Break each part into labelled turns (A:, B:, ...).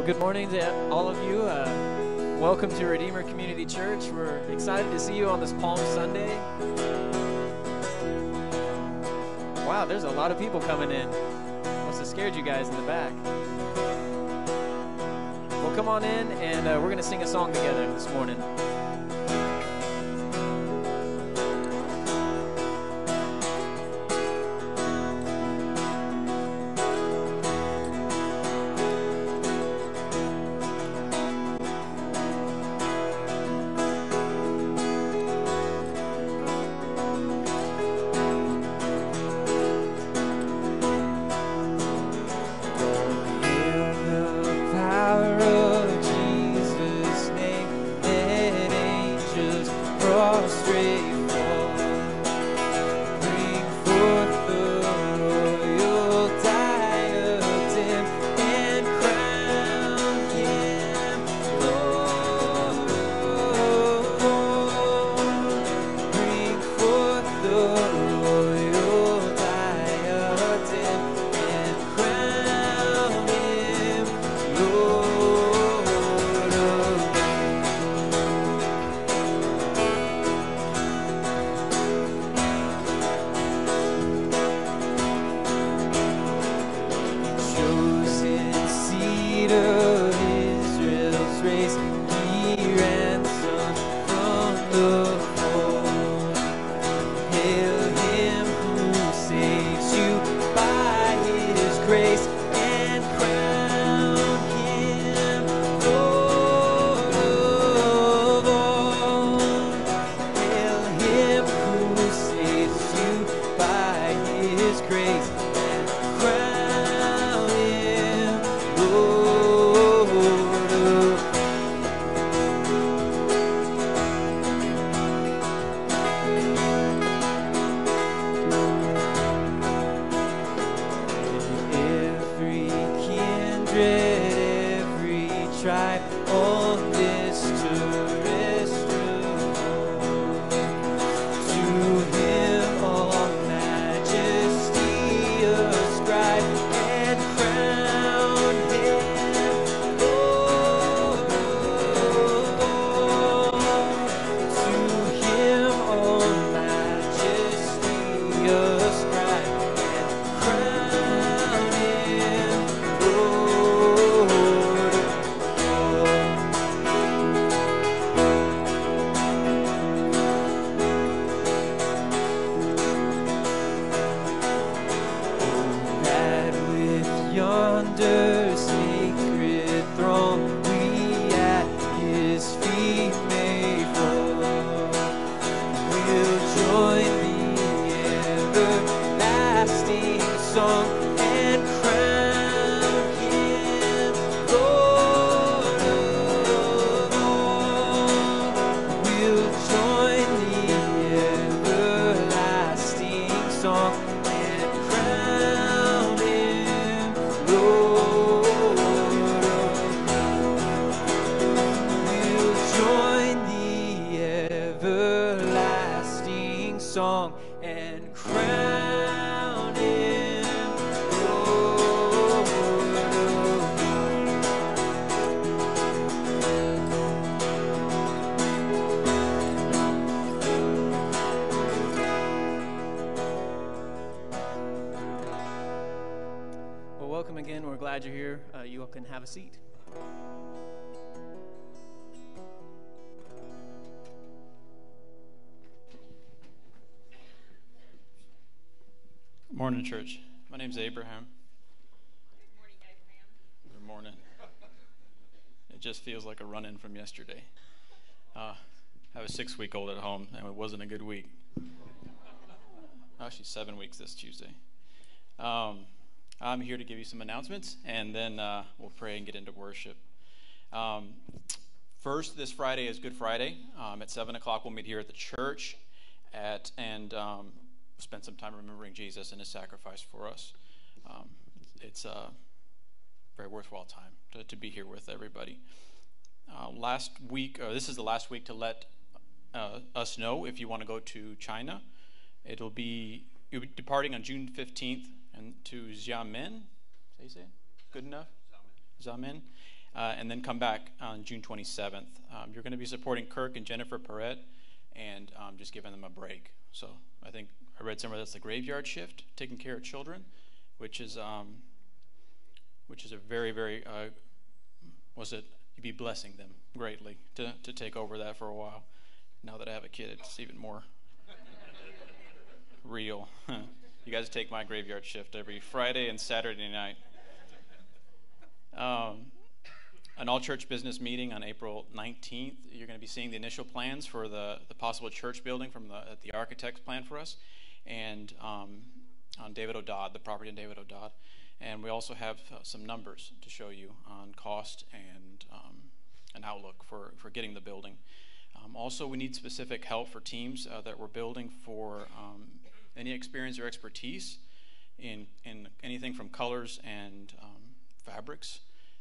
A: Well, good morning to all of you. Uh, welcome to Redeemer Community Church. We're excited to see you on this Palm Sunday. Wow, there's a lot of people coming in. Must have scared you guys in the back. Well, come on in, and uh, we're going to sing a song together this morning.
B: Church. My name's Abraham.
C: Good morning, Abraham.
B: Good morning. It just feels like a run in from yesterday. Uh, I have a six week old at home, and it wasn't a good week. Actually, seven weeks this Tuesday. Um, I'm here to give you some announcements, and then uh, we'll pray and get into worship. Um, first, this Friday is Good Friday. Um, at 7 o'clock, we'll meet here at the church at, and um, spend some time remembering Jesus and his sacrifice for us. Um, it's a very worthwhile time to, to be here with everybody. Uh, last week, uh, this is the last week to let uh, us know if you want to go to China. It'll be you'll be departing on June 15th and to Xiamen. Say say? Good enough? Xiamen. Uh, and then come back on June 27th. Um, you're going to be supporting Kirk and Jennifer Perret and um, just giving them a break. So I think I read somewhere that's the graveyard shift, taking care of children, which is um, which is a very very uh, was it you'd be blessing them greatly to to take over that for a while. Now that I have a kid, it's even more real. you guys take my graveyard shift every Friday and Saturday night. Um, an all church business meeting on April 19th. You're going to be seeing the initial plans for the, the possible church building from the, the architect's plan for us, and um, on David O. Dodd, the property on David O. Dodd. And we also have uh, some numbers to show you on cost and um, an outlook for, for getting the building. Um, also, we need specific help for teams uh, that we're building for um, any experience or expertise in, in anything from colors and um, fabrics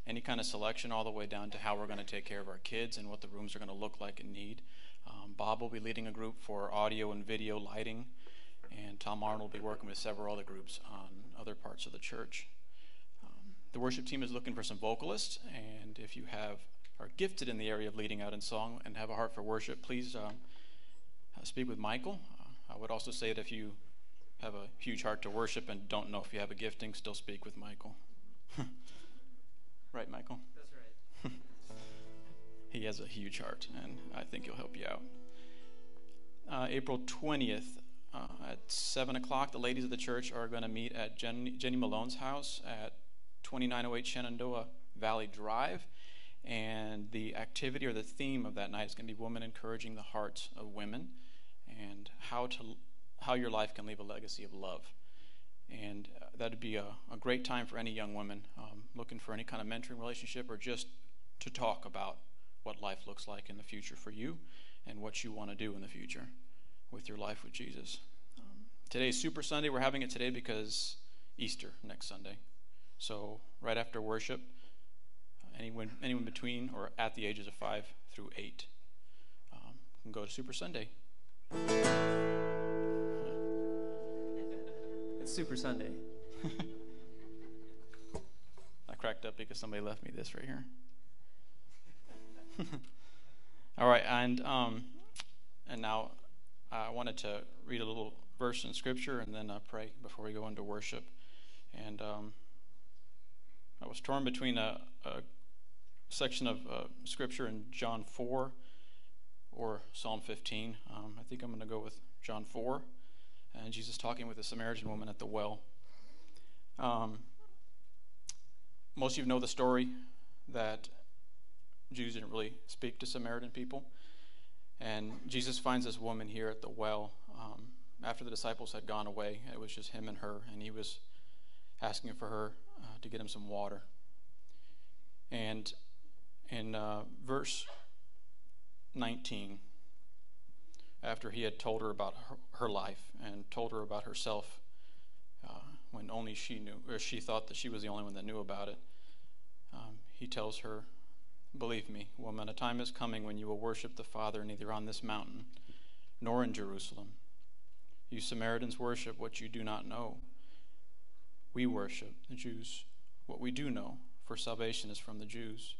B: any kind of selection all the way down to how we're going to take care of our kids and what the rooms are going to look like and need. Um, Bob will be leading a group for audio and video lighting, and Tom Arnold will be working with several other groups on other parts of the church. Um, the worship team is looking for some vocalists, and if you have are gifted in the area of leading out in song and have a heart for worship, please um, uh, speak with Michael. Uh, I would also say that if you have a huge heart to worship and don't know if you have a gifting, still speak with Michael. Right, Michael?
A: That's right.
B: he has a huge heart, and I think he'll help you out. Uh, April 20th uh, at 7 o'clock, the ladies of the church are going to meet at Jenny, Jenny Malone's house at 2908 Shenandoah Valley Drive. And the activity or the theme of that night is going to be women encouraging the hearts of women and how to how your life can leave a legacy of love. And uh, that'd be a, a, great time for any young woman um, looking for any kind of mentoring relationship or just to talk about what life looks like in the future for you and what you want to do in the future with your life with Jesus. Um, today is Super Sunday. We're having it today because Easter next Sunday. So, right after worship, anyone, anyone between or at the ages of five through eight um, can go to Super Sunday.
A: It's Super Sunday.
B: I cracked up because somebody left me this right here. All right, and um, and now I wanted to read a little verse in Scripture and then uh, pray before we go into worship. And um, I was torn between a, a section of uh, Scripture in John 4 or Psalm 15. Um, I think I'm going to go with John 4 and Jesus talking with a Samaritan woman at the well. Um, most of you know the story that Jews didn't really speak to Samaritan people. And Jesus finds this woman here at the well um, after the disciples had gone away. It was just him and her, and he was asking for her uh, to get him some water. And in uh, verse 19, after he had told her about her, her life and told her about herself uh, when only she knew, or she thought that she was the only one that knew about it. Um, he tells her, Believe me, woman, a time is coming when you will worship the Father neither on this mountain nor in Jerusalem. You Samaritans worship what you do not know. We worship, the Jews, what we do know, for salvation is from the Jews.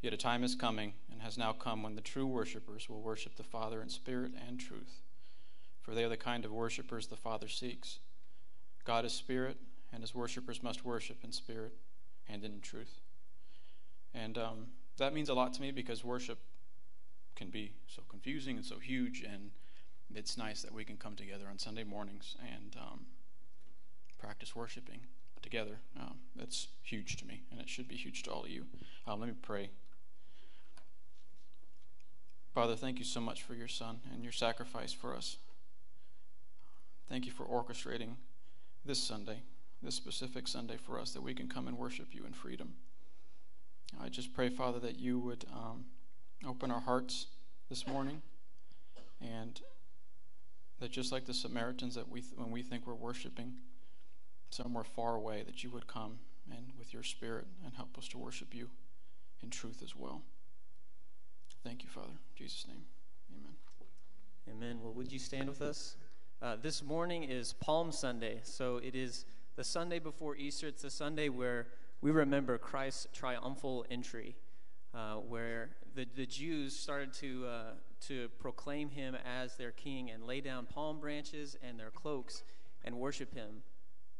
B: Yet a time is coming, and has now come, when the true worshippers will worship the Father in spirit and truth. For they are the kind of worshippers the Father seeks. God is spirit, and his worshippers must worship in spirit and in truth. And um, that means a lot to me because worship can be so confusing and so huge, and it's nice that we can come together on Sunday mornings and um, practice worshiping together. Um, that's huge to me, and it should be huge to all of you. Uh, let me pray. Father, thank you so much for your Son and your sacrifice for us. Thank you for orchestrating this Sunday, this specific Sunday for us, that we can come and worship you in freedom. I just pray, Father, that you would um, open our hearts this morning, and that just like the Samaritans, that we, th- when we think we're worshiping somewhere far away, that you would come and with your Spirit and help us to worship you in truth as well. Thank you, Father. In Jesus' name, amen.
A: Amen. Well, would you stand with us? Uh, this morning is Palm Sunday, so it is the Sunday before Easter. It's the Sunday where we remember Christ's triumphal entry, uh, where the, the Jews started to, uh, to proclaim him as their king and lay down palm branches and their cloaks and worship him.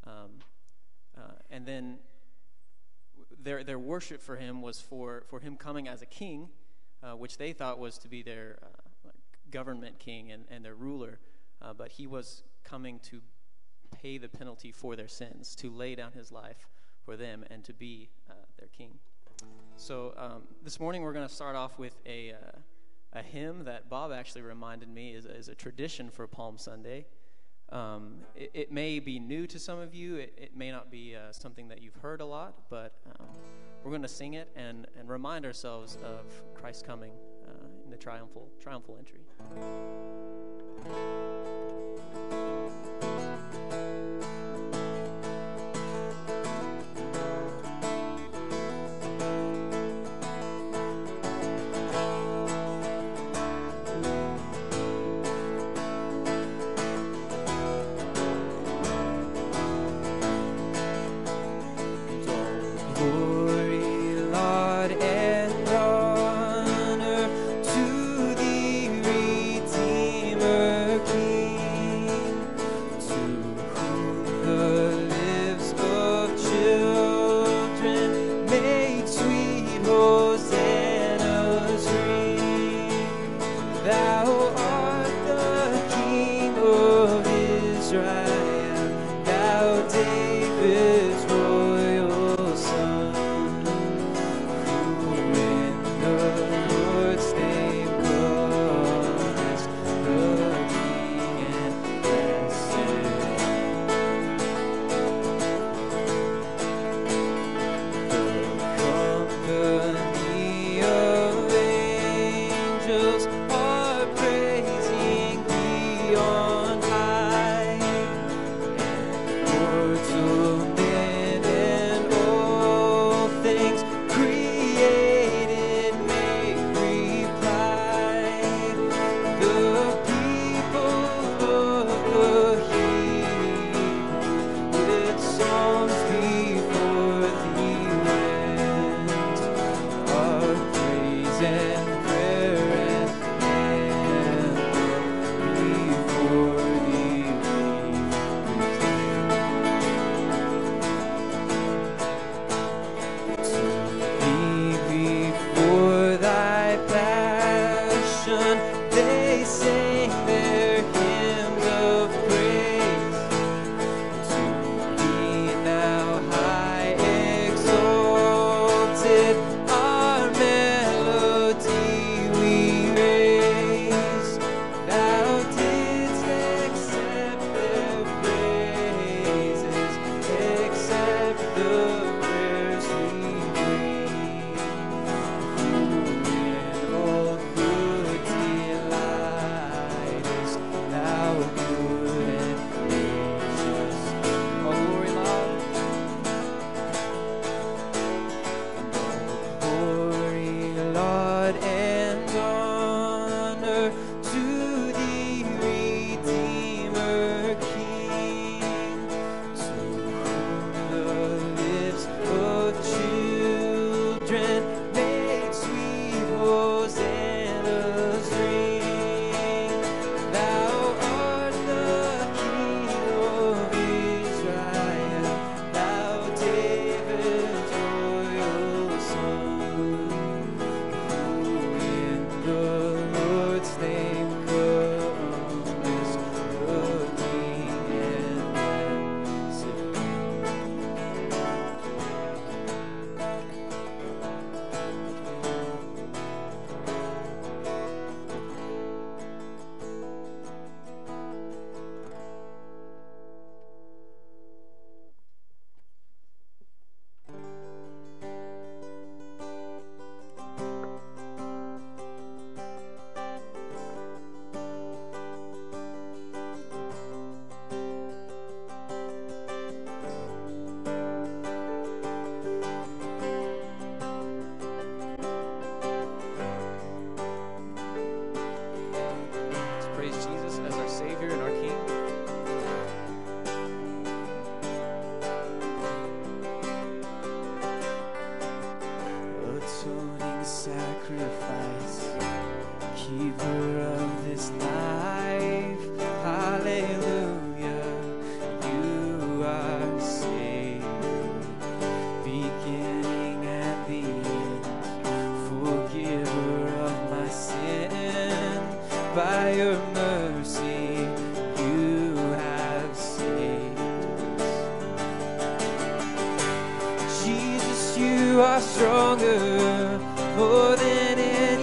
A: Um, uh, and then their, their worship for him was for, for him coming as a king, uh, which they thought was to be their uh, like government king and, and their ruler. Uh, but he was coming to pay the penalty for their sins, to lay down his life for them, and to be uh, their king. So um, this morning we're going to start off with a, uh, a hymn that Bob actually reminded me is, is a tradition for Palm Sunday. Um, it, it, may be new to some of you. It, it may not be uh, something that you've heard a lot, but um, we're going to sing it and, and remind ourselves of Christ coming uh, in the triumphal triumphal entry. You are stronger, more than any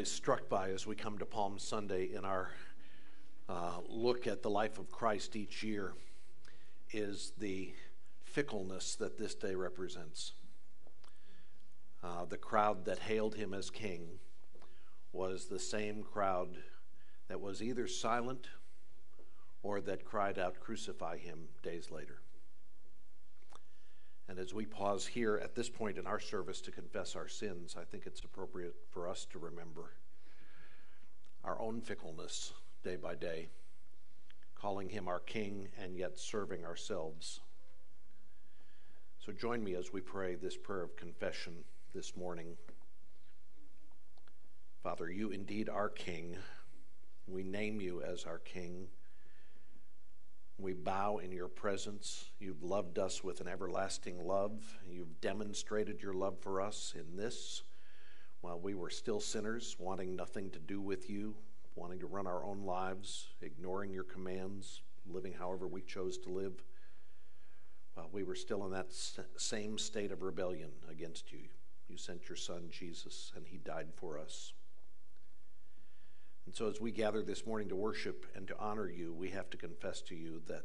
D: always struck by as we come to Palm Sunday in our uh, look at the life of Christ each year is the fickleness that this day represents. Uh, the crowd that hailed him as king was the same crowd that was either silent or that cried out, Crucify him, days later. And as we pause here at this point in our service to confess our sins, I think it's appropriate for us to remember our own fickleness day by day, calling him our King and yet serving ourselves. So join me as we pray this prayer of confession this morning. Father, you indeed are King. We name you as our King. We bow in your presence. You've loved us with an everlasting love. You've demonstrated your love for us in this while we were still sinners, wanting nothing to do with you, wanting to run our own lives, ignoring your commands, living however we chose to live. While we were still in that same state of rebellion against you, you sent your son Jesus, and he died for us. And so, as we gather this morning to worship and to honor you, we have to confess to you that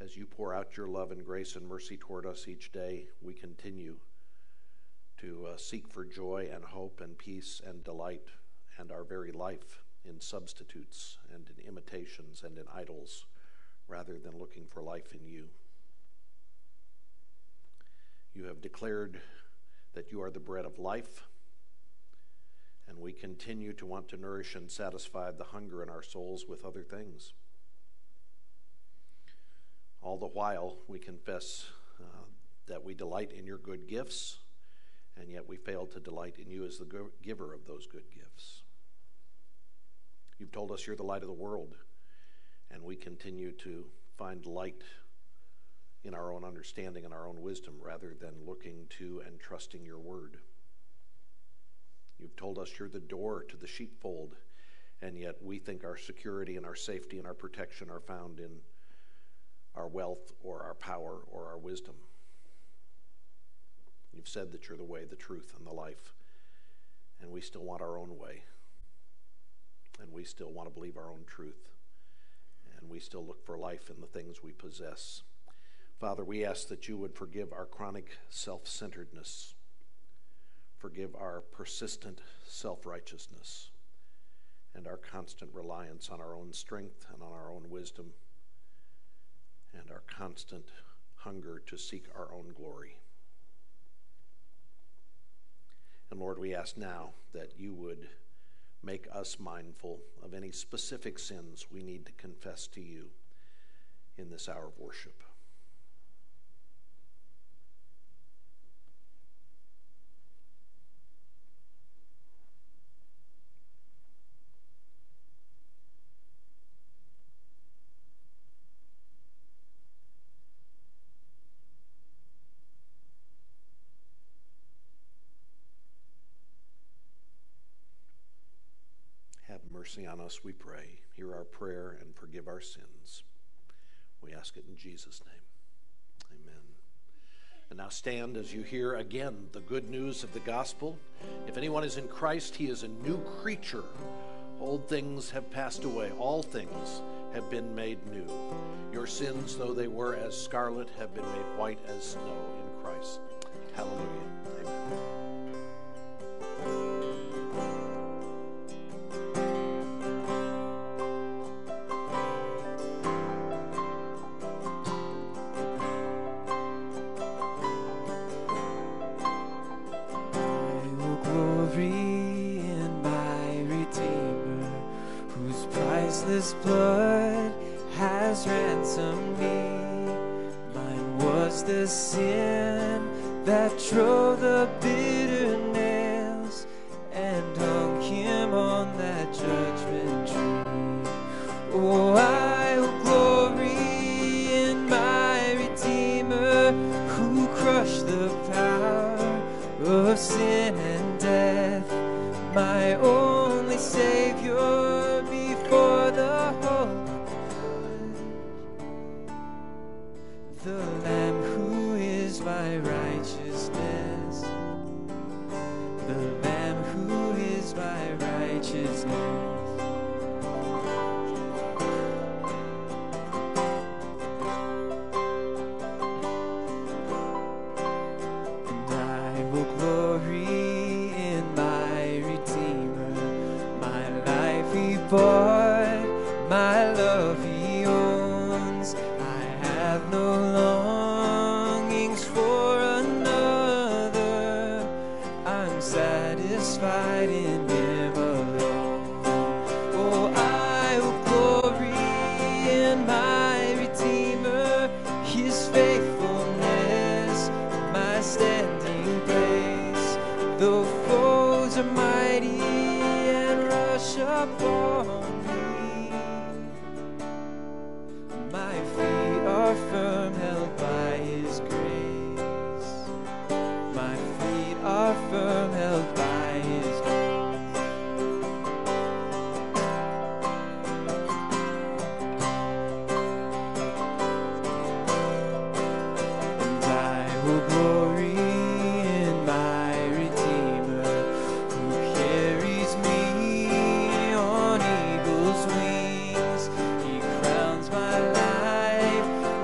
D: as you pour out your love and grace and mercy toward us each day, we continue to uh, seek for joy and hope and peace and delight and our very life in substitutes and in imitations and in idols rather than looking for life in you. You have declared that you are the bread of life and we continue to want to nourish and satisfy the hunger in our souls with other things. All the while, we confess uh, that we delight in your good gifts, and yet we fail to delight in you as the giver of those good gifts. You've told us you're the light of the world, and we continue to find light in our own understanding and our own wisdom rather than looking to and trusting your word. You've told us you're the door to the sheepfold, and yet we think our security and our safety and our protection are found in our wealth or our power or our wisdom. You've said that you're the way, the truth, and the life, and we still want our own way, and we still want to believe our own truth, and we still look for life in the things we possess. Father, we ask that you would forgive our chronic self centeredness Forgive our persistent self righteousness and our constant reliance on our own strength and on our own wisdom and our constant hunger to seek our own glory. And Lord, we ask now that you would make us mindful of any specific sins we need to confess to you in this hour of worship. Mercy on us, we pray. Hear our prayer and forgive our sins. We ask it in Jesus' name. Amen. And now stand as you hear again the good news of the gospel. If anyone is in Christ, he is a new creature. Old things have passed away, all things have been made new. Your sins, though they were as scarlet, have been made white as snow in Christ. Hallelujah.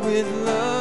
A: Of gold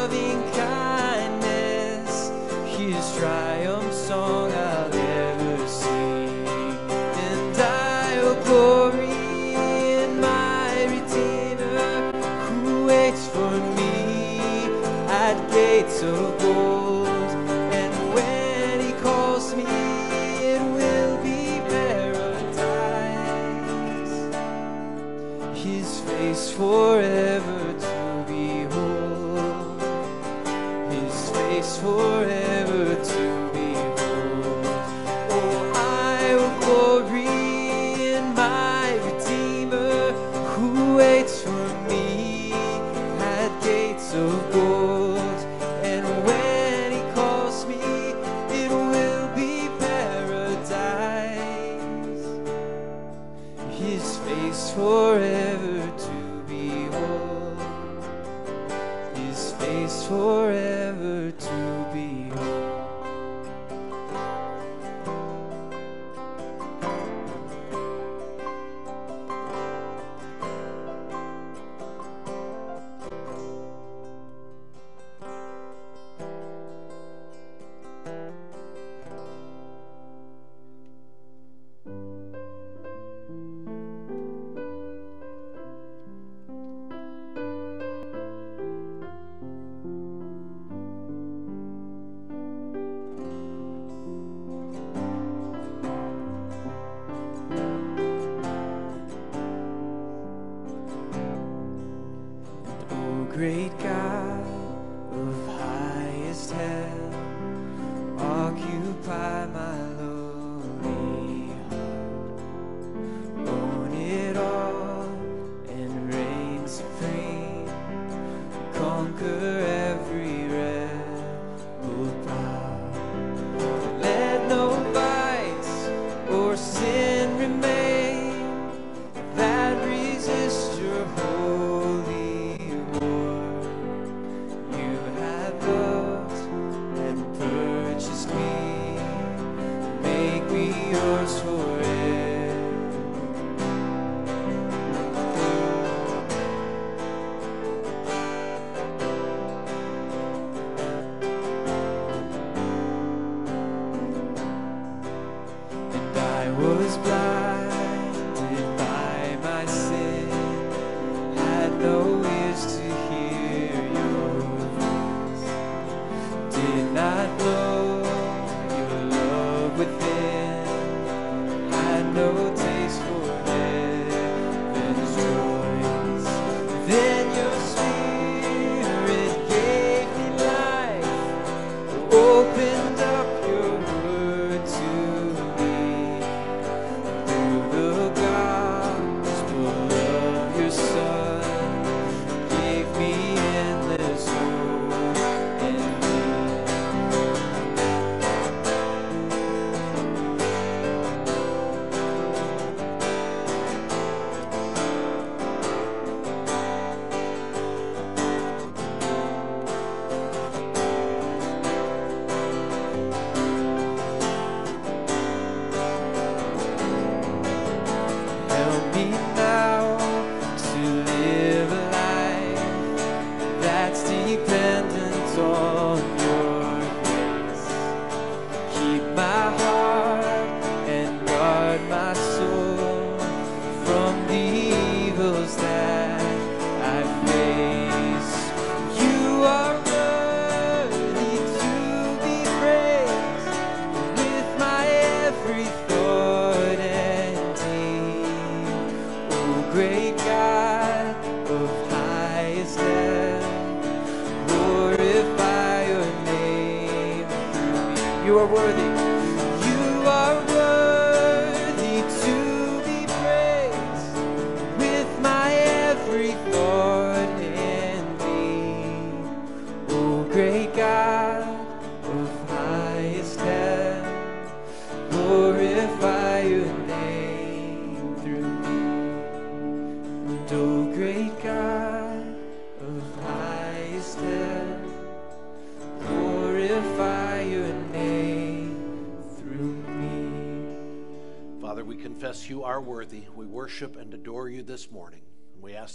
A: to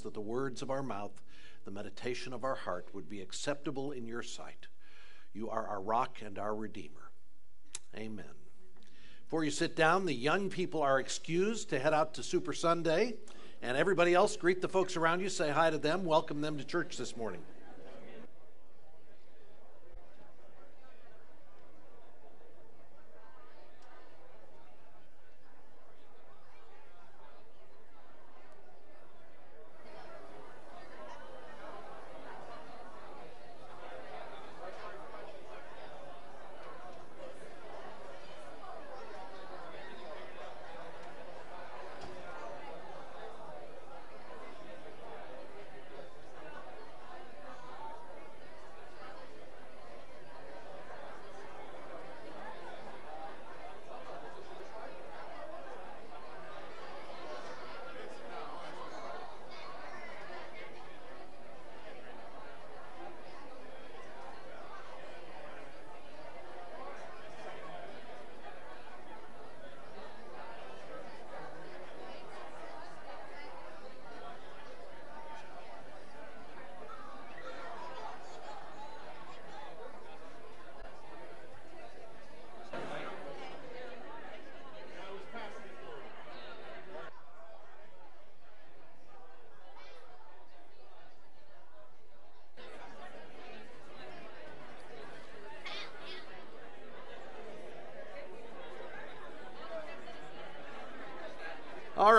A: that the
D: words of our mouth, the meditation of our heart would be acceptable in your sight. You are our rock and our redeemer. Amen. Before you sit down, the young people are excused to head out to Super Sunday. And everybody else, greet the folks around you, say hi to them, welcome them to church this morning.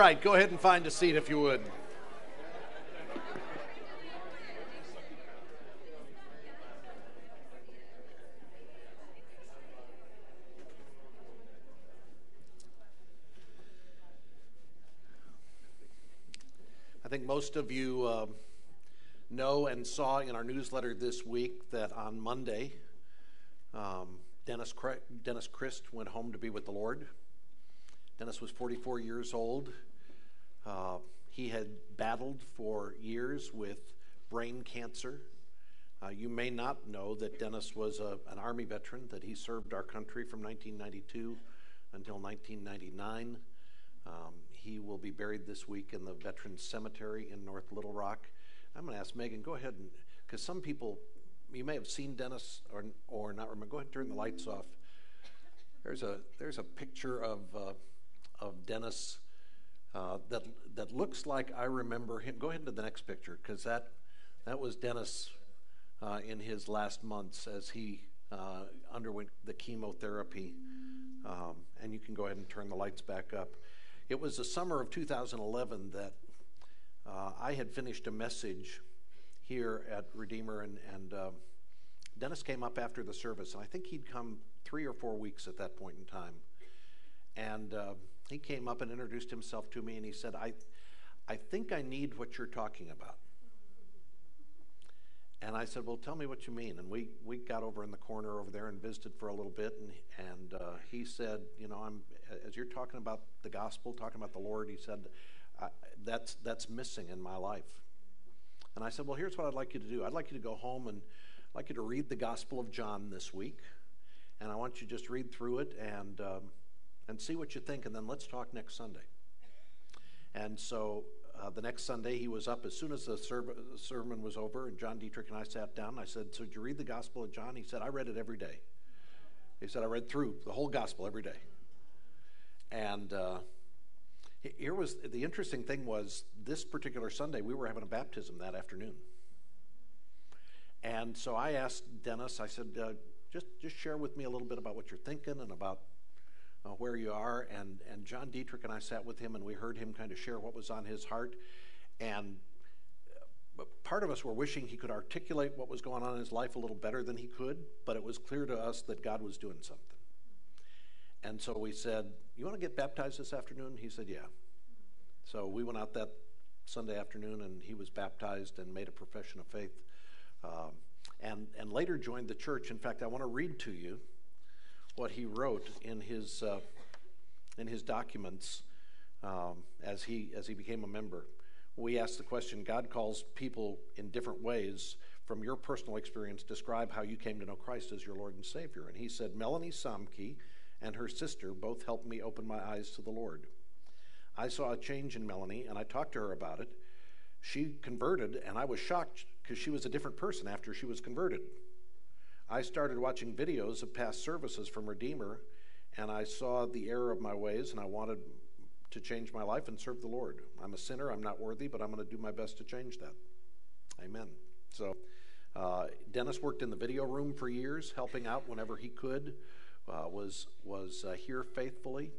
D: Right, go ahead and find a seat if you would. I think most of you uh, know and saw in our newsletter this week that on Monday, um, Dennis, Dennis Christ went home to be with the Lord. Dennis was 44 years old. He had battled for years with brain cancer. Uh, you may not know that Dennis was a, an Army veteran, that he served our country from 1992 until 1999. Um, he will be buried this week in the Veterans Cemetery in North Little Rock. I'm going to ask Megan, go ahead and, because some people, you may have seen Dennis or, or not remember, go ahead and turn the lights off. There's a, there's a picture of, uh, of Dennis uh, that, that looks like I remember him. Go ahead to the next picture, because that, that was Dennis uh, in his last months as he uh, underwent the chemotherapy. Um, and you can go ahead and turn the lights back up. It was the summer of 2011 that uh, I had finished a message here at Redeemer, and, and uh, Dennis came up after the service, and I think he'd come three or four weeks at that point in time. And uh, he came up and introduced himself to me, and he said, I, I think I need what you're talking about. And I said, Well, tell me what you mean. And we, we got over in the corner over there and visited for a little bit. And, and uh, he said, You know, I'm, as you're talking about the gospel, talking about the Lord, he said, that's, that's missing in my life. And I said, Well, here's what I'd like you to do I'd like you to go home and I'd like you to read the Gospel of John this week. And I want you to just read through it and, um, and see what you think. And then let's talk next Sunday. And so uh, the next Sunday, he was up as soon as the sermon was over, and John Dietrich and I sat down. I said, So, did you read the Gospel of John? He said, I read it every day. He said, I read through the whole Gospel every day. And uh, here was the interesting thing was this particular Sunday, we were having a baptism that afternoon. And so I asked Dennis, I said, uh, just, just share with me a little bit about what you're thinking and about uh, where you are. And, and John Dietrich and I sat with him and we heard him kind of share what was on his heart. And uh, part of us were wishing he could articulate what was going on in his life a little better than he could, but it was clear to us that God was doing something. And so we said, You want to get baptized this afternoon? He said, Yeah. So we went out that Sunday afternoon and he was baptized and made a profession of faith. Um, and, and later joined the church. In fact, I want to read to you what he wrote in his, uh, in his documents um, as, he, as he became a member. We asked the question God calls people in different ways. From your personal experience, describe how you came to know Christ as your Lord and Savior. And he said, Melanie Samke and her sister both helped me open my eyes to the Lord. I saw a change in Melanie, and I talked to her about it. She converted, and I was shocked because she was a different person after she was converted. I started watching videos of past services from Redeemer, and I saw the error of my ways, and I wanted to change my life and serve the Lord. I'm a sinner, I'm not worthy, but I'm going to do my best to change that. Amen. So, uh, Dennis worked in the video room for years, helping out whenever he could, uh, was, was uh, here faithfully.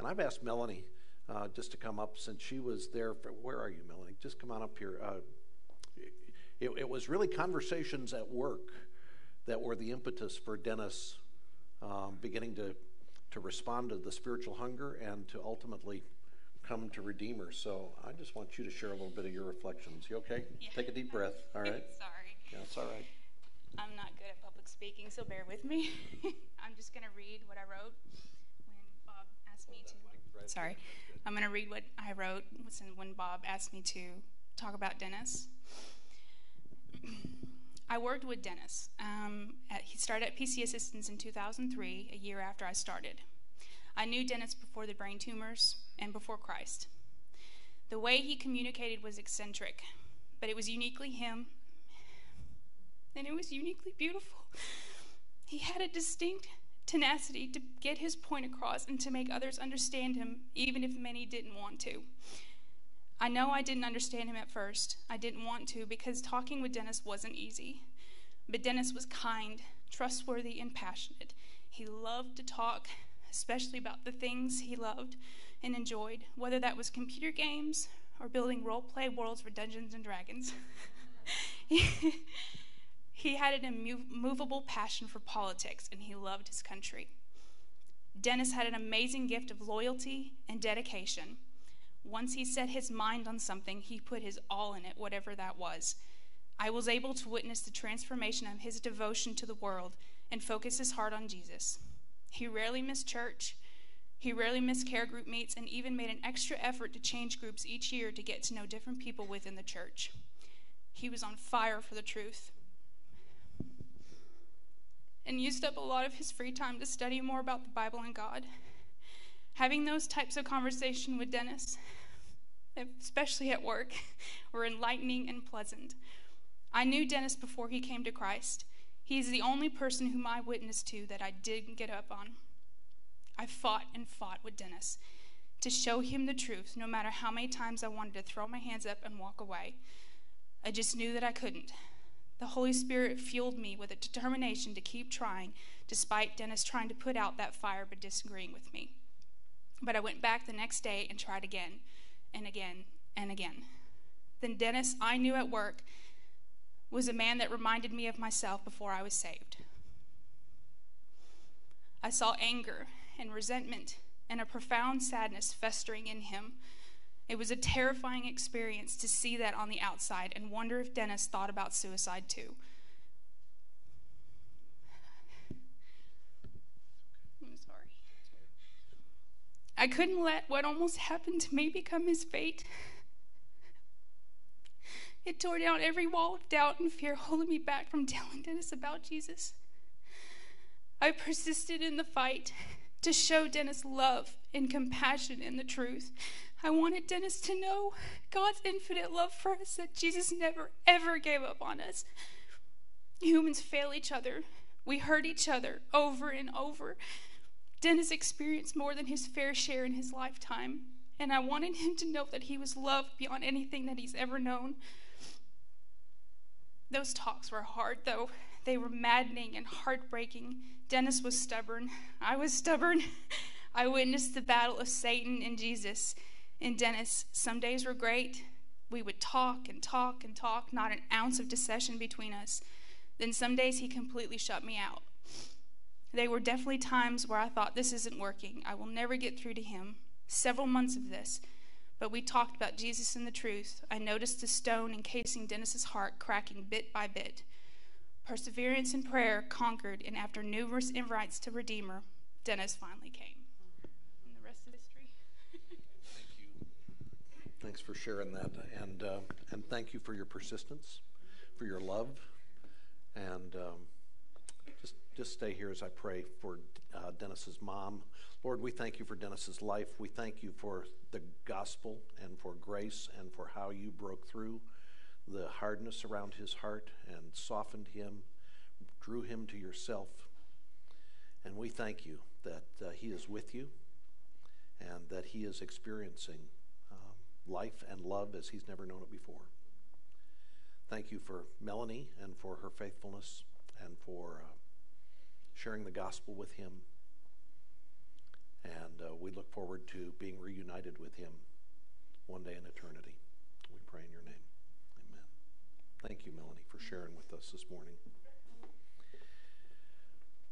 D: And I've asked Melanie uh, just to come up since she was there. For, where are you, Melanie? Just come on up here. Uh, it, it was really conversations at work that were the impetus for Dennis um, beginning to, to respond to the spiritual hunger and to ultimately come to Redeemer. So I just want you to share a little bit of your reflections. You okay?
C: Yeah.
D: Take a deep breath. All right.
C: Sorry.
D: Yeah, it's all right.
C: I'm not good at public speaking, so bear with me. I'm just going to read what I wrote when Bob asked me to. Sorry. I'm going to read what I wrote when Bob asked me to talk about Dennis. I worked with Dennis. Um, at, he started at PC Assistance in 2003, a year after I started. I knew Dennis before the brain tumors and before Christ. The way he communicated was eccentric, but it was uniquely him, and it was uniquely beautiful. He had a distinct tenacity to get his point across and to make others understand him, even if many didn't want to. I know I didn't understand him at first. I didn't want to because talking with Dennis wasn't easy. But Dennis was kind, trustworthy, and passionate. He loved to talk, especially about the things he loved and enjoyed, whether that was computer games or building role play worlds for Dungeons and Dragons. he had an immovable passion for politics and he loved his country. Dennis had an amazing gift of loyalty and dedication. Once he set his mind on something, he put his all in it, whatever that was. I was able to witness the transformation of his devotion to the world and focus his heart on Jesus. He rarely missed church. He rarely missed care group meets and even made an extra effort to change groups each year to get to know different people within the church. He was on fire for the truth and used up a lot of his free time to study more about the Bible and God. Having those types of conversation with Dennis, especially at work, were enlightening and pleasant. I knew Dennis before he came to Christ. He is the only person whom I witnessed to that I didn't get up on. I fought and fought with Dennis to show him the truth, no matter how many times I wanted to throw my hands up and walk away. I just knew that I couldn't. The Holy Spirit fueled me with a determination to keep trying, despite Dennis trying to put out that fire but disagreeing with me. But I went back the next day and tried again and again and again. Then Dennis, I knew at work, was a man that reminded me of myself before I was saved. I saw anger and resentment and a profound sadness festering in him it was a terrifying experience to see that on the outside and wonder if Dennis thought about suicide too. I'm sorry. I couldn't let what almost happened to me become his fate. It tore down every wall of doubt and fear holding me back from telling Dennis about Jesus. I persisted in the fight to show Dennis love and compassion and the truth I wanted Dennis to know God's infinite love for us, that Jesus never, ever gave up on us. Humans fail each other. We hurt each other over and over. Dennis experienced more than his fair share in his lifetime, and I wanted him to know that he was loved beyond anything that he's ever known. Those talks were hard, though. They were maddening and heartbreaking. Dennis was stubborn. I was stubborn. I witnessed the battle of Satan and Jesus and Dennis, some days were great. We would talk and talk and talk, not an ounce of dissension between us. Then some days he completely shut me out. There were definitely times where I thought, this isn't working. I will never get through to him. Several months of this. But we talked about Jesus and the truth. I noticed the stone encasing Dennis's heart cracking bit by bit. Perseverance and prayer conquered, and after numerous invites to Redeemer, Dennis finally came. And the rest of history. thank you.
D: Thanks for sharing that, and uh, and thank you for your persistence, for your love, and um, just stay here as I pray for uh, Dennis's mom. Lord, we thank you for Dennis's life. We thank you for the gospel and for grace and for how you broke through the hardness around his heart and softened him, drew him to yourself. And we thank you that uh, he is with you and that he is experiencing life and love as he's never known it before. Thank you for Melanie and for her faithfulness and for uh, sharing the gospel with him. And uh, we look forward to being reunited with him one day in eternity. We pray in your name. Amen. Thank you, Melanie, for sharing with us this morning.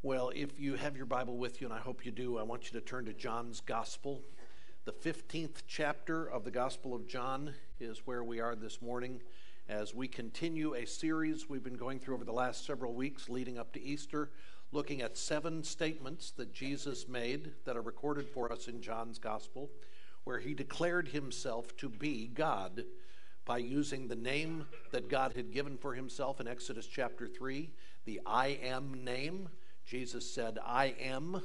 D: Well, if you have your Bible with you, and I hope you do, I want you to turn to John's Gospel. The 15th chapter of the Gospel of John is where we are this morning as we continue a series we've been going through over the last several weeks leading up to Easter, looking at seven statements that Jesus made that are recorded for us in John's Gospel, where he declared himself to be God by using the name that God had given for himself in Exodus chapter 3, the I am name. Jesus said, I am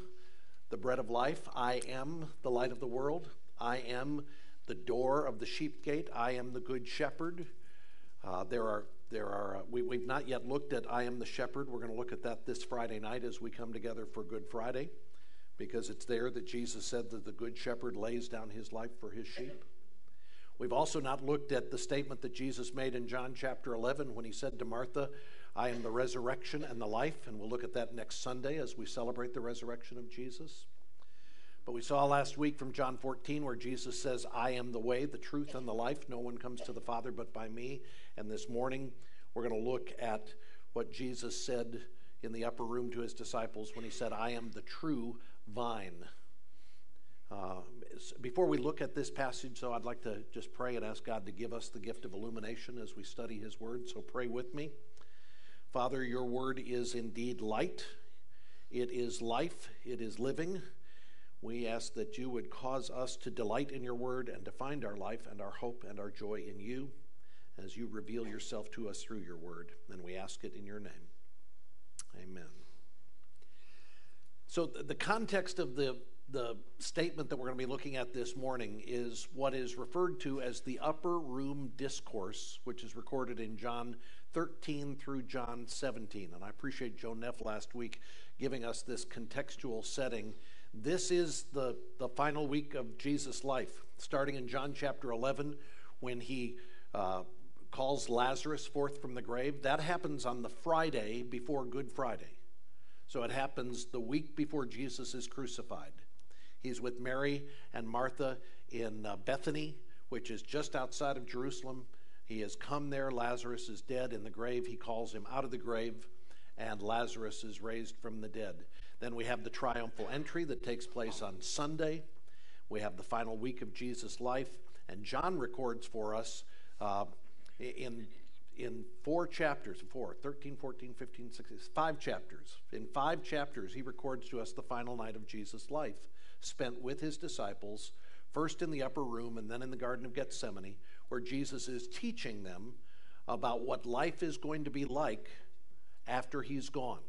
D: the bread of life. I am the light of the world. I am the door of the sheep gate. I am the good shepherd. Uh, there are there are uh, we, we've not yet looked at I am the shepherd. We're going to look at that this Friday night as we come together for Good Friday, because it's there that Jesus said that the good shepherd lays down his life for his sheep. We've also not looked at the statement that Jesus made in John chapter 11 when he said to Martha, I am the resurrection and the life, and we'll look at that next Sunday as we celebrate the resurrection of Jesus. But we saw last week from John 14 where Jesus says, I am the way, the truth, and the life. No one comes to the Father but by me. And this morning, we're going to look at what Jesus said in the upper room to his disciples when he said, I am the true vine. Uh, before we look at this passage, though, I'd like to just pray and ask God to give us the gift of illumination as we study his word. So pray with me. Father, your word is indeed light, it is life, it is living. We ask that you would cause us to delight in your word and to find our life and our hope and our joy in you as you reveal yourself to us through your word. And we ask it in your name. Amen. So, the context of the, the statement that we're going to be looking at this morning is what is referred to as the upper room discourse, which is recorded in John 13 through John 17. And I appreciate Joe Neff last week giving us this contextual setting. This is the, the final week of Jesus' life, starting in John chapter 11 when he uh, calls Lazarus forth from the grave. That happens on the Friday before Good Friday. So it happens the week before Jesus is crucified. He's with Mary and Martha in uh, Bethany, which is just outside of Jerusalem. He has come there. Lazarus is dead in the grave. He calls him out of the grave, and Lazarus is raised from the dead. Then we have the triumphal entry that takes place on Sunday. We have the final week of Jesus' life. And John records for us uh, in, in four chapters, four, 13, 14, 15, 16, five chapters. In five chapters, he records to us the final night of Jesus' life, spent with his disciples, first in the upper room and then in the Garden of Gethsemane, where Jesus is teaching them about what life is going to be like after he's gone.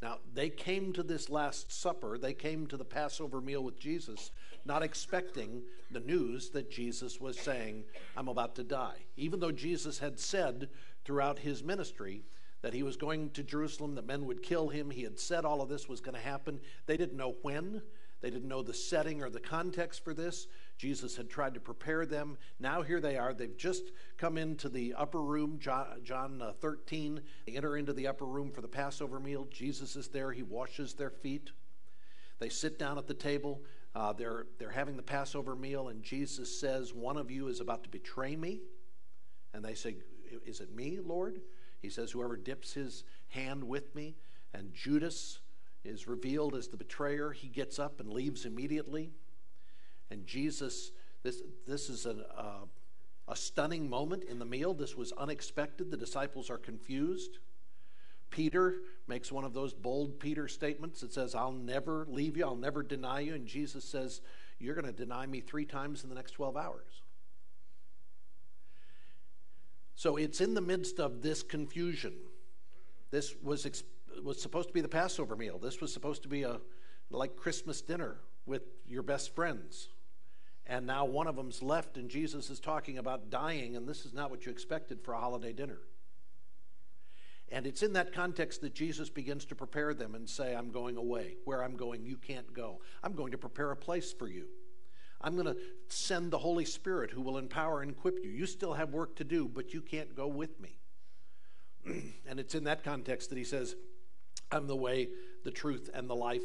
D: Now, they came to this Last Supper, they came to the Passover meal with Jesus, not expecting the news that Jesus was saying, I'm about to die. Even though Jesus had said throughout his ministry that he was going to Jerusalem, that men would kill him, he had said all of this was going to happen. They didn't know when, they didn't know the setting or the context for this. Jesus had tried to prepare them. Now here they are. They've just come into the upper room, John, uh, 13. They enter into the upper room for the Passover meal. Jesus is there. He washes their feet. They sit down at the table. Uh, they're, they're having the Passover meal, and Jesus says, One of you is about to betray me. And they say, Is it me, Lord? He says, Whoever dips his hand with me. And Judas, is revealed as the betrayer, he gets up and leaves immediately. And Jesus, this, this is a, uh, a stunning moment in the meal. This was unexpected. The disciples are confused. Peter makes one of those bold Peter statements that says, I'll never leave you, I'll never deny you. And Jesus says, You're going to deny me three times in the next 12 hours. So it's in the midst of this confusion. This was was supposed to be the Passover meal. This was supposed to be a like Christmas dinner with your best friends. And now one of them's left, and Jesus is talking about dying, and this is not what you expected for a holiday dinner. And it's in that context that Jesus begins to prepare them and say, I'm going away. Where I'm going, you can't go. I'm going to prepare a place for you. I'm going to send the Holy Spirit who will empower and equip you. You still have work to do, but you can't go with me. and it's in that context that he says, I'm the way, the truth, and the life.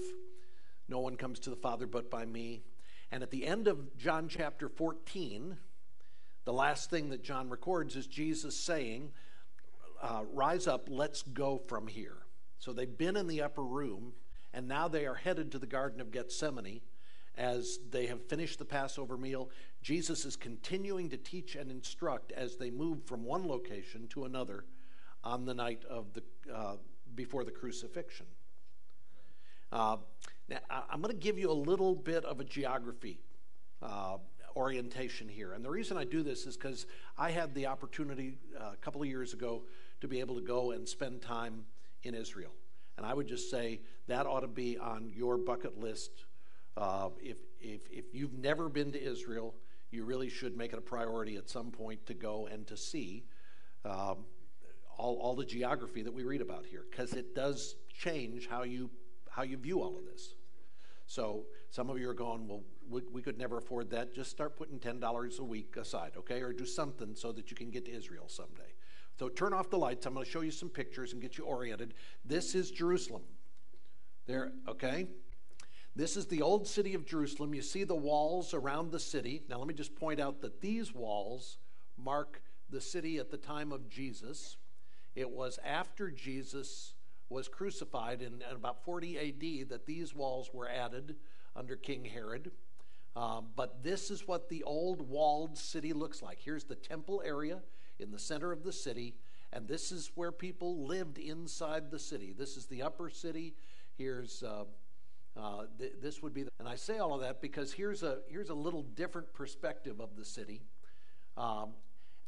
D: No one comes to the Father but by me. And at the end of John chapter 14, the last thing that John records is Jesus saying, uh, Rise up, let's go from here. So they've been in the upper room, and now they are headed to the Garden of Gethsemane as they have finished the Passover meal. Jesus is continuing to teach and instruct as they move from one location to another on the night of the, uh, before the crucifixion. Uh, now, I'm going to give you a little bit of a geography uh, orientation here. And the reason I do this is because I had the opportunity uh, a couple of years ago to be able to go and spend time in Israel. And I would just say that ought to be on your bucket list. Uh, if, if, if you've never been to Israel, you really should make it a priority at some point to go and to see. Um, all, all the geography that we read about here because it does change how you how you view all of this. So some of you are going, well, we, we could never afford that. Just start putting ten dollars a week aside, okay, or do something so that you can get to Israel someday. So turn off the lights. I'm going to show you some pictures and get you oriented. This is Jerusalem. There, okay. This is the old city of Jerusalem. You see the walls around the city. Now, let me just point out that these walls mark the city at the time of Jesus. It was after Jesus was crucified in, in about 40 AD that these walls were added under King Herod. Um, but this is what the old walled city looks like. Here's the temple area in the center of the city, and this is where people lived inside the city. This is the upper city. Here's uh, uh, th- this would be, the, and I say all of that because here's a here's a little different perspective of the city. Um,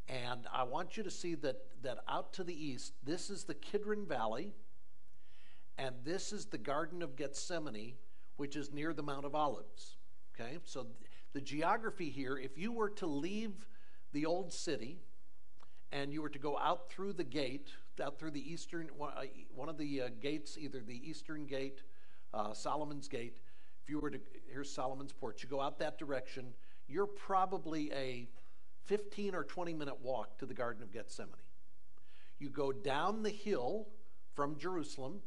D: and I want you to see that, that out to the east, this is the Kidron Valley, and this is the Garden of Gethsemane, which is near the Mount of Olives. Okay, so the geography here, if you were to leave the old city and you were to go out through the gate, out through the eastern, one uh, of the uh, gates, either the eastern gate, uh, Solomon's gate, if you were to, here's Solomon's porch, you go out that direction, you're probably a 15 or 20 minute walk to the Garden of Gethsemane. You go down the hill from Jerusalem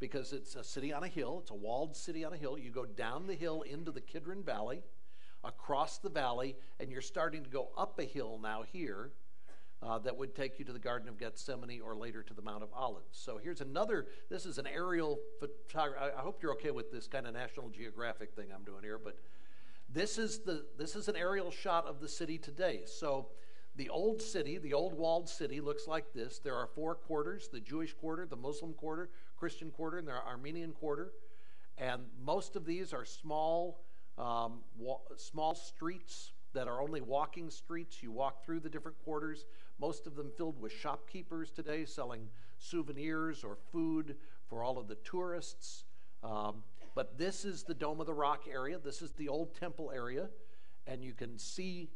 D: because it's a city on a hill, it's a walled city on a hill. You go down the hill into the Kidron Valley, across the valley, and you're starting to go up a hill now here. Uh, that would take you to the Garden of Gethsemane or later to the Mount of Olives. So here's another, this is an aerial photography. I, I hope you're okay with this kind of National Geographic thing I'm doing here, but this is, the, this is an aerial shot of the city today. So the old city, the old walled city, looks like this. There are four quarters the Jewish quarter, the Muslim quarter, Christian quarter, and the Armenian quarter. And most of these are small, um, small streets that are only walking streets. You walk through the different quarters, most of them filled with shopkeepers today selling souvenirs or food for all of the tourists. Um, but this is the Dome of the Rock area. This is the old temple area. And you can see,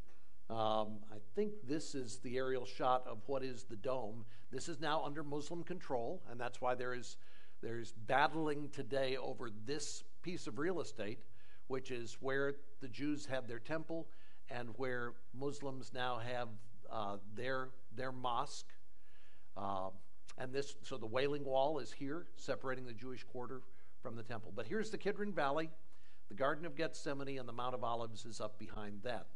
D: um, I think this is the aerial shot of what is the dome. This is now under Muslim control, and that's why there is there's battling today over this piece of real estate, which is where the Jews had their temple and where Muslims now have uh, their their mosque. Uh, and this, so the Wailing Wall is here, separating the Jewish quarter from the temple. But here's the Kidron Valley, the Garden of Gethsemane, and the Mount of Olives is up behind that.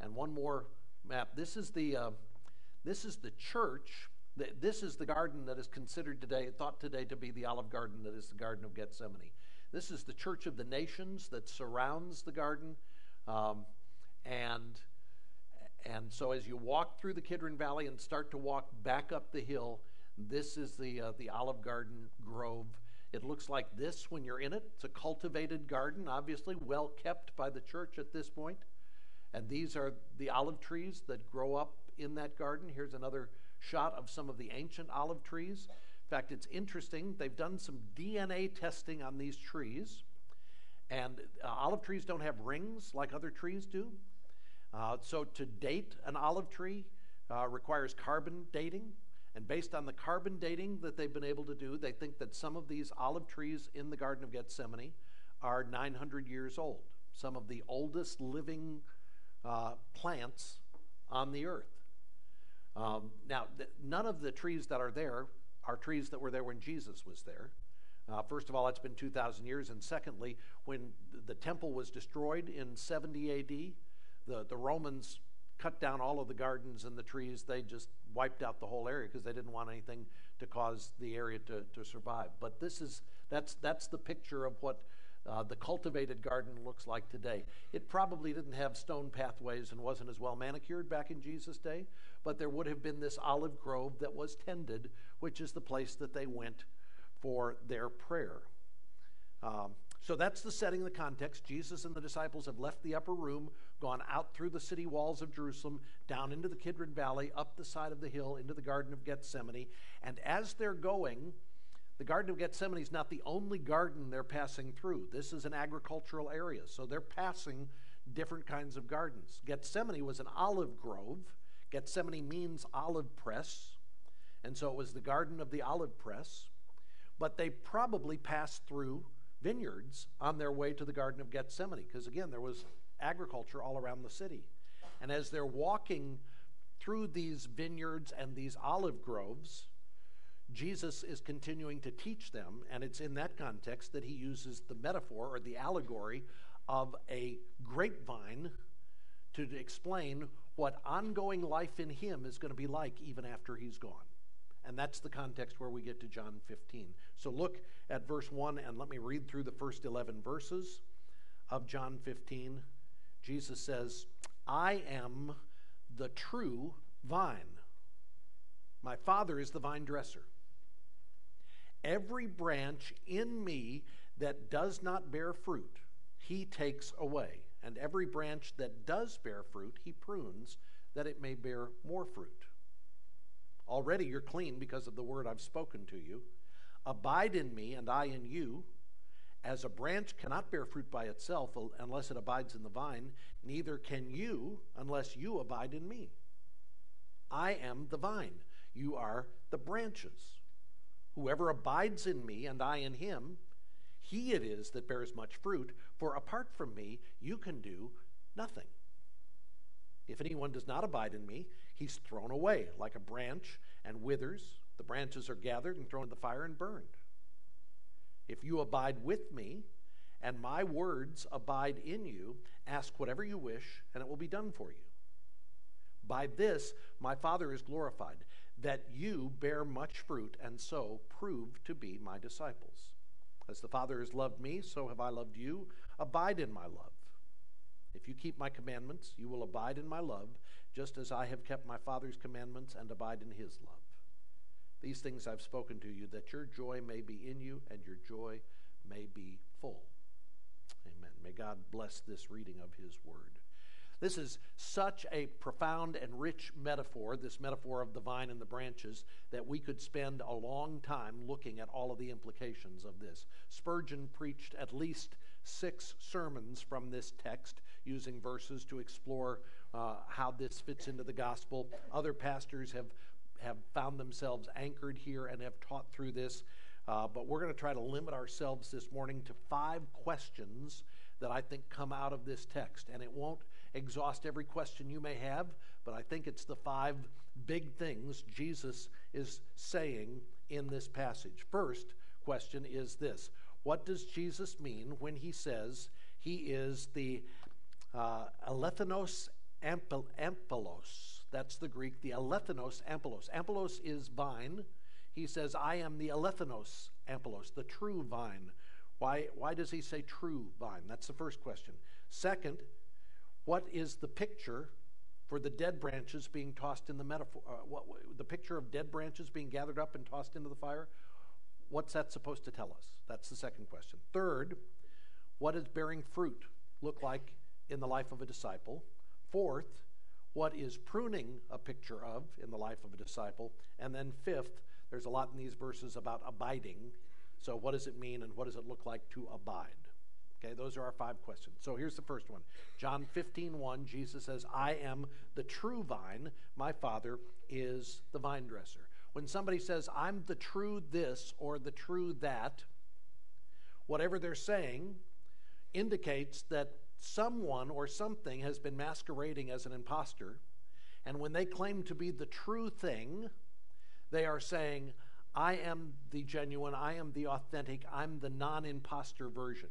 D: And one more map. This is the uh, this is the church. This is the garden that is considered today, thought today to be the Olive Garden that is the Garden of Gethsemane. This is the Church of the Nations that surrounds the garden, um, and and so as you walk through the Kidron Valley and start to walk back up the hill, this is the uh, the Olive Garden grove it looks like this when you're in it. It's a cultivated garden, obviously, well kept by the church at this point. And these are the olive trees that grow up in that garden. Here's another shot of some of the ancient olive trees. In fact, it's interesting. They've done some DNA testing on these trees. And uh, olive trees don't have rings like other trees do. Uh, so to date an olive tree uh, requires carbon dating. And based on the carbon dating that they've been able to do, they think that some of these olive trees in the Garden of Gethsemane are 900 years old, some of the oldest living uh, plants on the earth. Um, now, th- none of the trees that are there are trees that were there when Jesus was there. Uh, first of all, it's been 2,000 years. And secondly, when the temple was destroyed in 70 AD, the, the Romans cut down all of the gardens and the trees. They just wiped out the whole area because they didn't want anything to cause the area to, to survive. But this is that's that's the picture of what uh, the cultivated garden looks like today. It probably didn't have stone pathways and wasn't as well manicured back in Jesus' day, but there would have been this olive grove that was tended, which is the place that they went for their prayer. Um, so that's the setting, the context. Jesus and the disciples have left the upper room, gone out through the city walls of Jerusalem, down into the Kidron Valley, up the side of the hill, into the Garden of Gethsemane. And as they're going, the Garden of Gethsemane is not the only garden they're passing through. This is an agricultural area, so they're passing different kinds of gardens. Gethsemane was an olive grove. Gethsemane means olive press, and so it was the Garden of the Olive Press. But they probably passed through vineyards on their way to the Garden of Gethsemane, because again, there was agriculture all around the city. And as they're walking through these vineyards and these olive groves, Jesus is continuing to teach them, and it's in that context that he uses the metaphor or the allegory of a grapevine to explain what ongoing life in him is going to be like even after he's gone. And that's the context where we get to John 15. So look at verse 1 and let me read through the first 11 verses of John 15. Jesus says, I am the true vine. My Father is the vine dresser. Every branch in me that does not bear fruit, he takes away. And every branch that does bear fruit, he prunes, that it may bear more fruit. Already you're clean because of the word I've spoken to you. Abide in me, and I in you. As a branch cannot bear fruit by itself unless it abides in the vine, neither can you unless you abide in me. I am the vine, you are the branches. Whoever abides in me and I in him, he it is that bears much fruit, for apart from me, you can do nothing. If anyone does not abide in me, he's thrown away like a branch and withers. The branches are gathered and thrown in the fire and burned. If you abide with me, and my words abide in you, ask whatever you wish, and it will be done for you. By this my Father is glorified, that you bear much fruit, and so prove to be my disciples. As the Father has loved me, so have I loved you. Abide in my love. If you keep my commandments, you will abide in my love, just as I have kept my Father's commandments and abide in his love. These things I've spoken to you, that your joy may be in you and your joy may be full. Amen. May God bless this reading of his word. This is such a profound and rich metaphor, this metaphor of the vine and the branches, that we could spend a long time looking at all of the implications of this. Spurgeon preached at least six sermons from this text using verses to explore uh, how this fits into the gospel. Other pastors have, have found themselves anchored here and have taught through this. Uh, but we're going to try to limit ourselves this morning to five questions that I think come out of this text. And it won't exhaust every question you may have, but I think it's the five big things Jesus is saying in this passage. First question is this What does Jesus mean when he says he is the uh, alethinos ampelos? That's the Greek, the alethinos ampelos. Ampelos is vine. He says, I am the alethinos ampelos, the true vine. Why, why does he say true vine? That's the first question. Second, what is the picture for the dead branches being tossed in the metaphor? Uh, what, the picture of dead branches being gathered up and tossed into the fire? What's that supposed to tell us? That's the second question. Third, what does bearing fruit look like in the life of a disciple? Fourth, what is pruning a picture of in the life of a disciple? And then fifth, there's a lot in these verses about abiding. So, what does it mean and what does it look like to abide? Okay, those are our five questions. So here's the first one. John 15, 1, Jesus says, I am the true vine, my Father is the vine dresser. When somebody says, I'm the true this or the true that, whatever they're saying indicates that someone or something has been masquerading as an impostor. And when they claim to be the true thing, they are saying, I am the genuine, I am the authentic, I'm the non impostor version.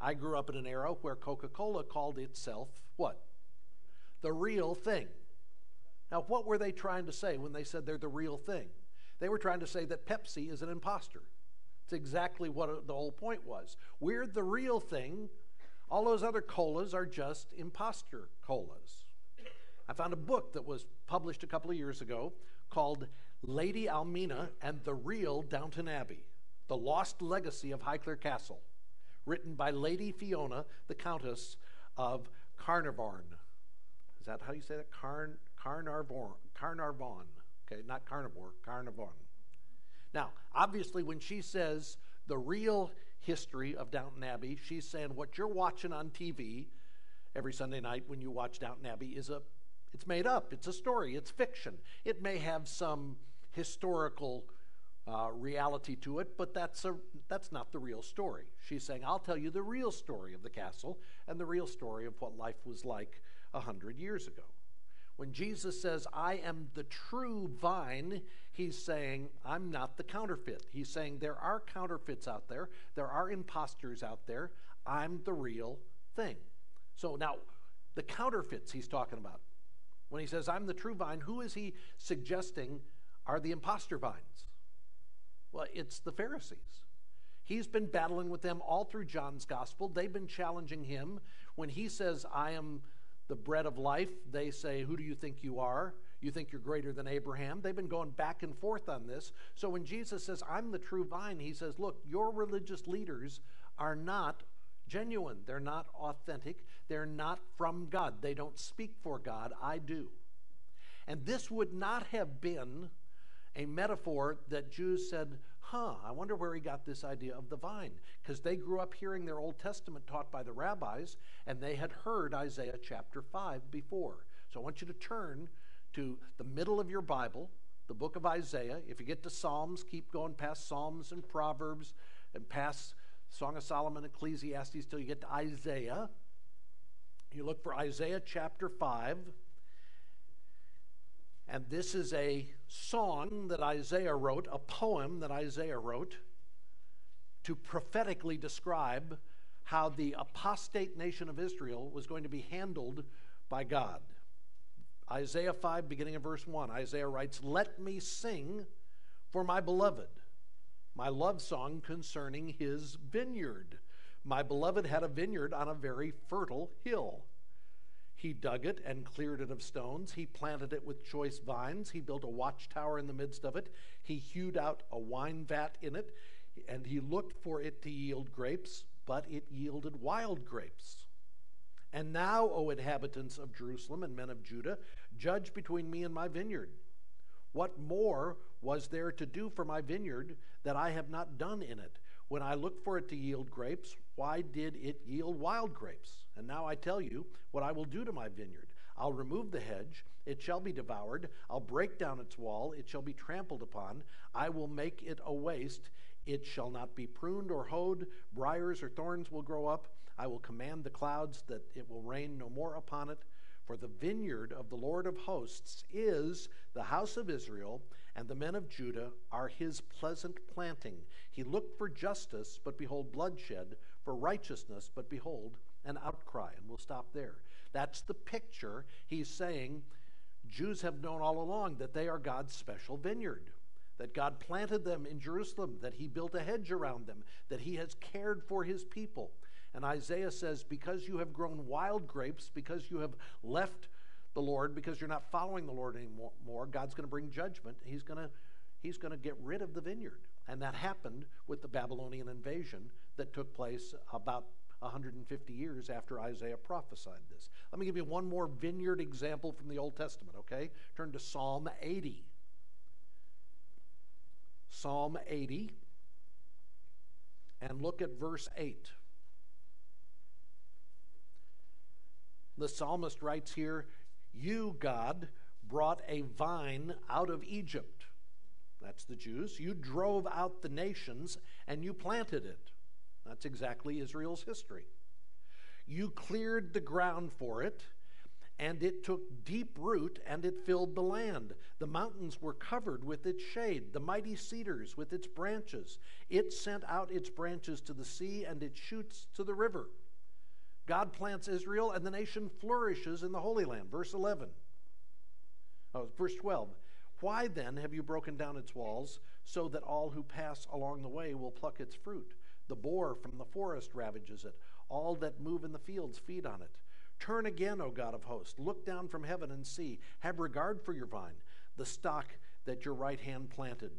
D: I grew up in an era where Coca Cola called itself what? The real thing. Now, what were they trying to say when they said they're the real thing? They were trying to say that Pepsi is an impostor. It's exactly what uh, the whole point was. We're the real thing. All those other colas are just impostor colas. I found a book that was published a couple of years ago called Lady Almina and the Real Downton Abbey The Lost Legacy of Highclere Castle written by Lady Fiona, the Countess of Carnarvon. Is that how you say that? Carn, Carnarvon. Carnarvon. Okay, not carnivore, Carnarvon. Now, obviously, when she says the real history of Downton Abbey, she's saying what you're watching on TV every Sunday night when you watch Downton Abbey is a it's made up. It's a story. It's fiction. It may have some historical uh, reality to it, but that's, a, that's not the real story. She's saying, I'll tell you the real story of the castle and the real story of what life was like a hundred years ago. When Jesus says, I am the true vine, he's saying, I'm not the counterfeit. He's saying, there are counterfeits out there, there are imposters out there. I'm the real thing. So now, the counterfeits he's talking about. When he says, I'm the true vine, who is he suggesting are the impostor vines? Well, it's the Pharisees. He's been battling with them all through John's gospel. They've been challenging him. When he says, I am the bread of life, they say, Who do you think you are? You think you're greater than Abraham? They've been going back and forth on this. So when Jesus says, I'm the true vine, he says, Look, your religious leaders are not genuine. They're not authentic. They're not from God. They don't speak for God. I do. And this would not have been a metaphor that Jews said, huh, I wonder where he got this idea of the vine. Because they grew up hearing their Old Testament taught by the rabbis, and they had heard Isaiah chapter 5 before. So I want you to turn to the middle of your Bible, the book of Isaiah. If you get to Psalms, keep going past Psalms and Proverbs and past Song of Solomon, Ecclesiastes, till you get to Isaiah. You look for Isaiah chapter 5. And this is a song that Isaiah wrote, a poem that Isaiah wrote to prophetically describe how the apostate nation of Israel was going to be handled by God. Isaiah 5, beginning of verse 1, Isaiah writes, Let me sing for my beloved, my love song concerning his vineyard. My beloved had a vineyard on a very fertile hill. He dug it and cleared it of stones. He planted it with choice vines. He built a watchtower in the midst of it. He hewed out a wine vat in it, and he looked for it to yield grapes, but it yielded wild grapes. And now, O inhabitants of Jerusalem and men of Judah, judge between me and my vineyard. What more was there to do for my vineyard that I have not done in it? When I looked for it to yield grapes, why did it yield wild grapes? And now I tell you what I will do to my vineyard. I'll remove the hedge, it shall be devoured. I'll break down its wall, it shall be trampled upon. I will make it a waste, it shall not be pruned or hoed. Briars or thorns will grow up. I will command the clouds that it will rain no more upon it. For the vineyard of the Lord of hosts is the house of Israel, and the men of Judah are his pleasant planting. He looked for justice, but behold, bloodshed, for righteousness, but behold, an outcry. And we'll stop there. That's the picture he's saying. Jews have known all along that they are God's special vineyard, that God planted them in Jerusalem, that he built a hedge around them, that he has cared for his people. And Isaiah says, Because you have grown wild grapes, because you have left the Lord, because you're not following the Lord anymore, God's going to bring judgment. He's going to, he's going to get rid of the vineyard. And that happened with the Babylonian invasion that took place about 150 years after Isaiah prophesied this. Let me give you one more vineyard example from the Old Testament, okay? Turn to Psalm 80. Psalm 80, and look at verse 8. The psalmist writes here, You, God, brought a vine out of Egypt. That's the Jews. You drove out the nations and you planted it. That's exactly Israel's history. You cleared the ground for it, and it took deep root and it filled the land. The mountains were covered with its shade, the mighty cedars with its branches. It sent out its branches to the sea and its shoots to the river. God plants Israel, and the nation flourishes in the Holy Land. Verse 11. Oh, verse 12. Why then have you broken down its walls so that all who pass along the way will pluck its fruit? The boar from the forest ravages it. All that move in the fields feed on it. Turn again, O God of hosts. Look down from heaven and see. Have regard for your vine, the stock that your right hand planted,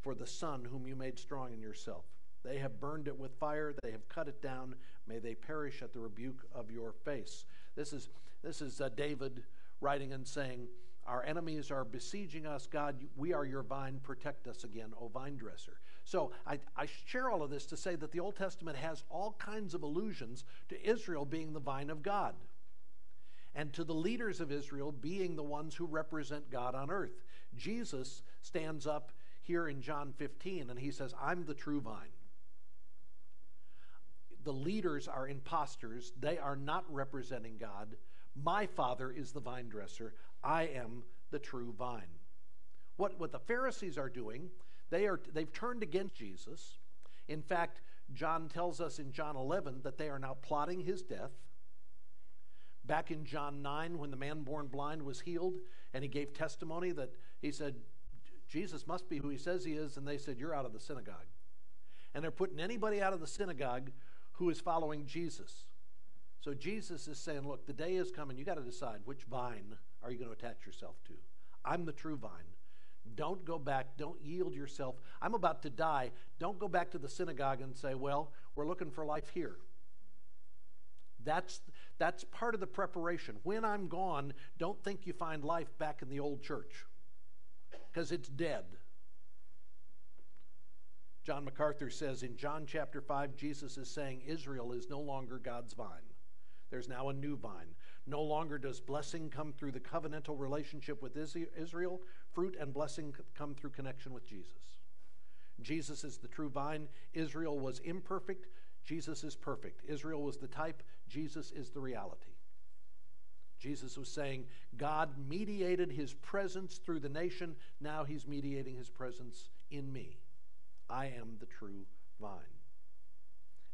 D: for the son whom you made strong in yourself. They have burned it with fire, they have cut it down. May they perish at the rebuke of your face. This is, this is uh, David writing and saying, Our enemies are besieging us. God, we are your vine. Protect us again, O vine dresser. So I, I share all of this to say that the Old Testament has all kinds of allusions to Israel being the vine of God and to the leaders of Israel being the ones who represent God on earth. Jesus stands up here in John 15 and he says, I'm the true vine. The leaders are imposters, they are not representing God. My Father is the vine dresser. I am the true vine. What, what the Pharisees are doing, they are, they've turned against Jesus. In fact, John tells us in John 11 that they are now plotting his death. Back in John 9, when the man born blind was healed, and he gave testimony that he said, Jesus must be who he says he is, and they said, You're out of the synagogue. And they're putting anybody out of the synagogue who is following Jesus. So Jesus is saying, Look, the day is coming. You got to decide which vine are you going to attach yourself to. I'm the true vine. Don't go back. Don't yield yourself. I'm about to die. Don't go back to the synagogue and say, Well, we're looking for life here. That's, that's part of the preparation. When I'm gone, don't think you find life back in the old church because it's dead. John MacArthur says in John chapter 5, Jesus is saying Israel is no longer God's vine. There's now a new vine. No longer does blessing come through the covenantal relationship with Israel, fruit and blessing come through connection with Jesus. Jesus is the true vine. Israel was imperfect. Jesus is perfect. Israel was the type. Jesus is the reality. Jesus was saying, God mediated his presence through the nation. Now he's mediating his presence in me. I am the true vine.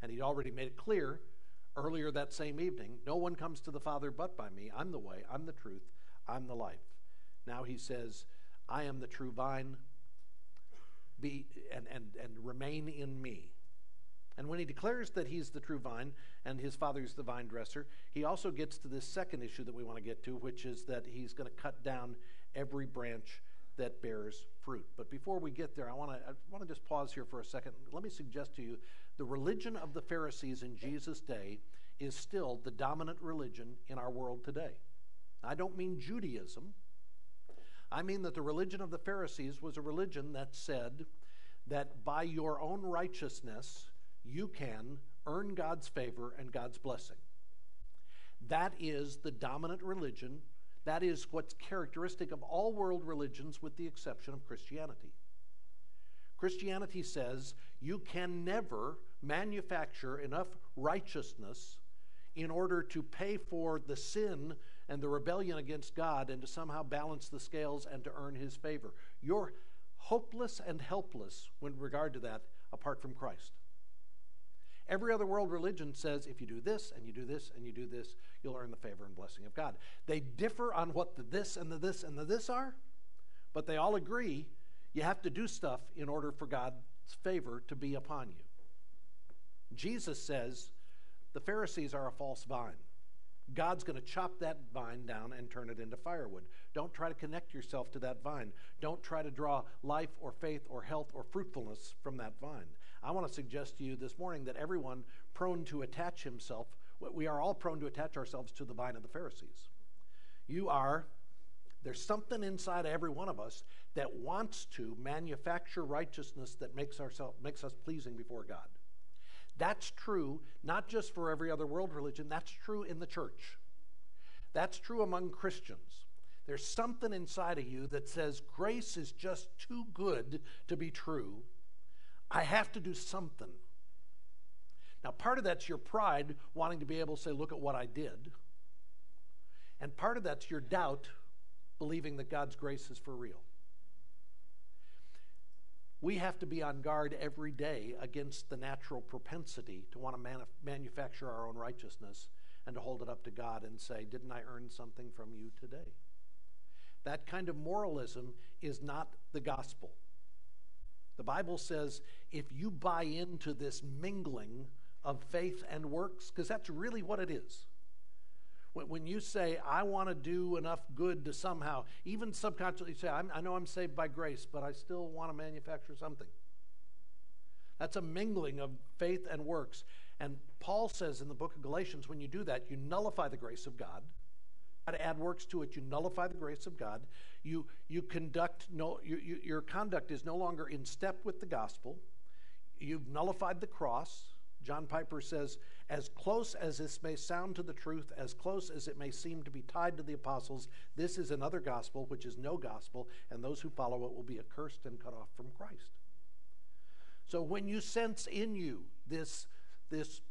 D: And he'd already made it clear earlier that same evening no one comes to the Father but by me. I'm the way, I'm the truth, I'm the life. Now he says, I am the true vine. Be and, and, and remain in me. And when he declares that he's the true vine and his father's the vine dresser, he also gets to this second issue that we want to get to, which is that he's going to cut down every branch that bears fruit. But before we get there, I want to I want to just pause here for a second. Let me suggest to you the religion of the Pharisees in Jesus' day is still the dominant religion in our world today. I don't mean Judaism. I mean that the religion of the Pharisees was a religion that said that by your own righteousness you can earn God's favor and God's blessing. That is the dominant religion that is what's characteristic of all world religions, with the exception of Christianity. Christianity says you can never manufacture enough righteousness in order to pay for the sin and the rebellion against God and to somehow balance the scales and to earn his favor. You're hopeless and helpless with regard to that apart from Christ. Every other world religion says if you do this and you do this and you do this, you'll earn the favor and blessing of God. They differ on what the this and the this and the this are, but they all agree you have to do stuff in order for God's favor to be upon you. Jesus says the Pharisees are a false vine. God's going to chop that vine down and turn it into firewood. Don't try to connect yourself to that vine. Don't try to draw life or faith or health or fruitfulness from that vine. I want to suggest to you this morning that everyone prone to attach himself, we are all prone to attach ourselves to the vine of the Pharisees. You are, there's something inside of every one of us that wants to manufacture righteousness that makes, ourself, makes us pleasing before God. That's true not just for every other world religion, that's true in the church. That's true among Christians. There's something inside of you that says grace is just too good to be true I have to do something. Now, part of that's your pride wanting to be able to say, look at what I did. And part of that's your doubt believing that God's grace is for real. We have to be on guard every day against the natural propensity to want to manu- manufacture our own righteousness and to hold it up to God and say, Didn't I earn something from you today? That kind of moralism is not the gospel. The Bible says if you buy into this mingling of faith and works, because that's really what it is. When you say, I want to do enough good to somehow, even subconsciously say, i know I'm saved by grace, but I still want to manufacture something. That's a mingling of faith and works. And Paul says in the book of Galatians, when you do that, you nullify the grace of God to add works to it, you nullify the grace of God. You, you conduct no, you, you, your conduct is no longer in step with the gospel. You've nullified the cross. John Piper says, as close as this may sound to the truth, as close as it may seem to be tied to the apostles, this is another gospel, which is no gospel, and those who follow it will be accursed and cut off from Christ. So when you sense in you this, this,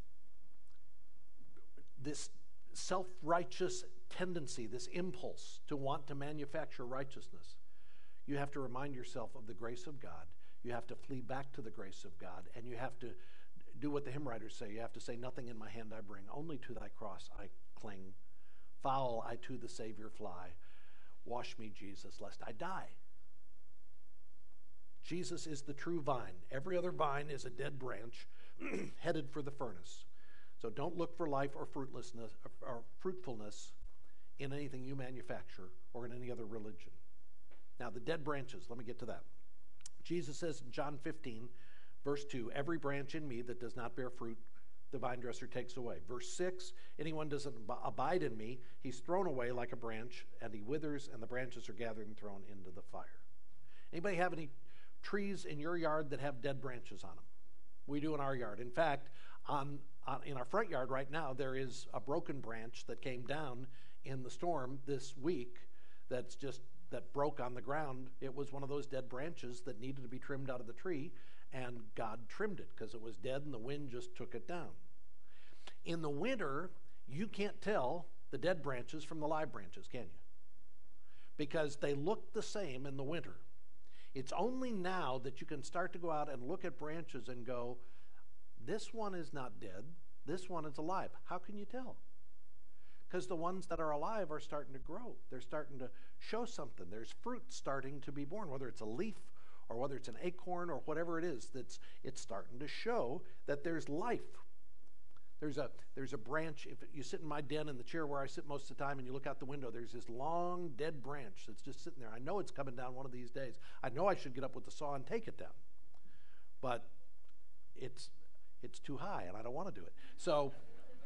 D: this self righteous tendency, this impulse to want to manufacture righteousness, you have to remind yourself of the grace of God. You have to flee back to the grace of God, and you have to do what the hymn writers say. You have to say, Nothing in my hand I bring, only to thy cross I cling. Foul I to the Savior fly. Wash me, Jesus, lest I die. Jesus is the true vine. Every other vine is a dead branch headed for the furnace. So don't look for life or fruitlessness or fruitfulness in anything you manufacture or in any other religion. Now, the dead branches, let me get to that. Jesus says in John 15, verse 2, every branch in me that does not bear fruit, the vine dresser takes away. Verse 6, anyone doesn't abide in me, he's thrown away like a branch, and he withers, and the branches are gathered and thrown into the fire. Anybody have any trees in your yard that have dead branches on them? We do in our yard. In fact, on, on, in our front yard right now, there is a broken branch that came down in the storm this week that's just that broke on the ground. It was one of those dead branches that needed to be trimmed out of the tree, and God trimmed it because it was dead and the wind just took it down. In the winter, you can't tell the dead branches from the live branches, can you? Because they look the same in the winter. It's only now that you can start to go out and look at branches and go, this one is not dead, this one is alive. How can you tell? Because the ones that are alive are starting to grow. They're starting to show something. There's fruit starting to be born, whether it's a leaf or whether it's an acorn or whatever it is, that's it's starting to show that there's life. There's a there's a branch. If you sit in my den in the chair where I sit most of the time, and you look out the window, there's this long dead branch that's just sitting there. I know it's coming down one of these days. I know I should get up with the saw and take it down, but it's it's too high, and I don't want to do it. So,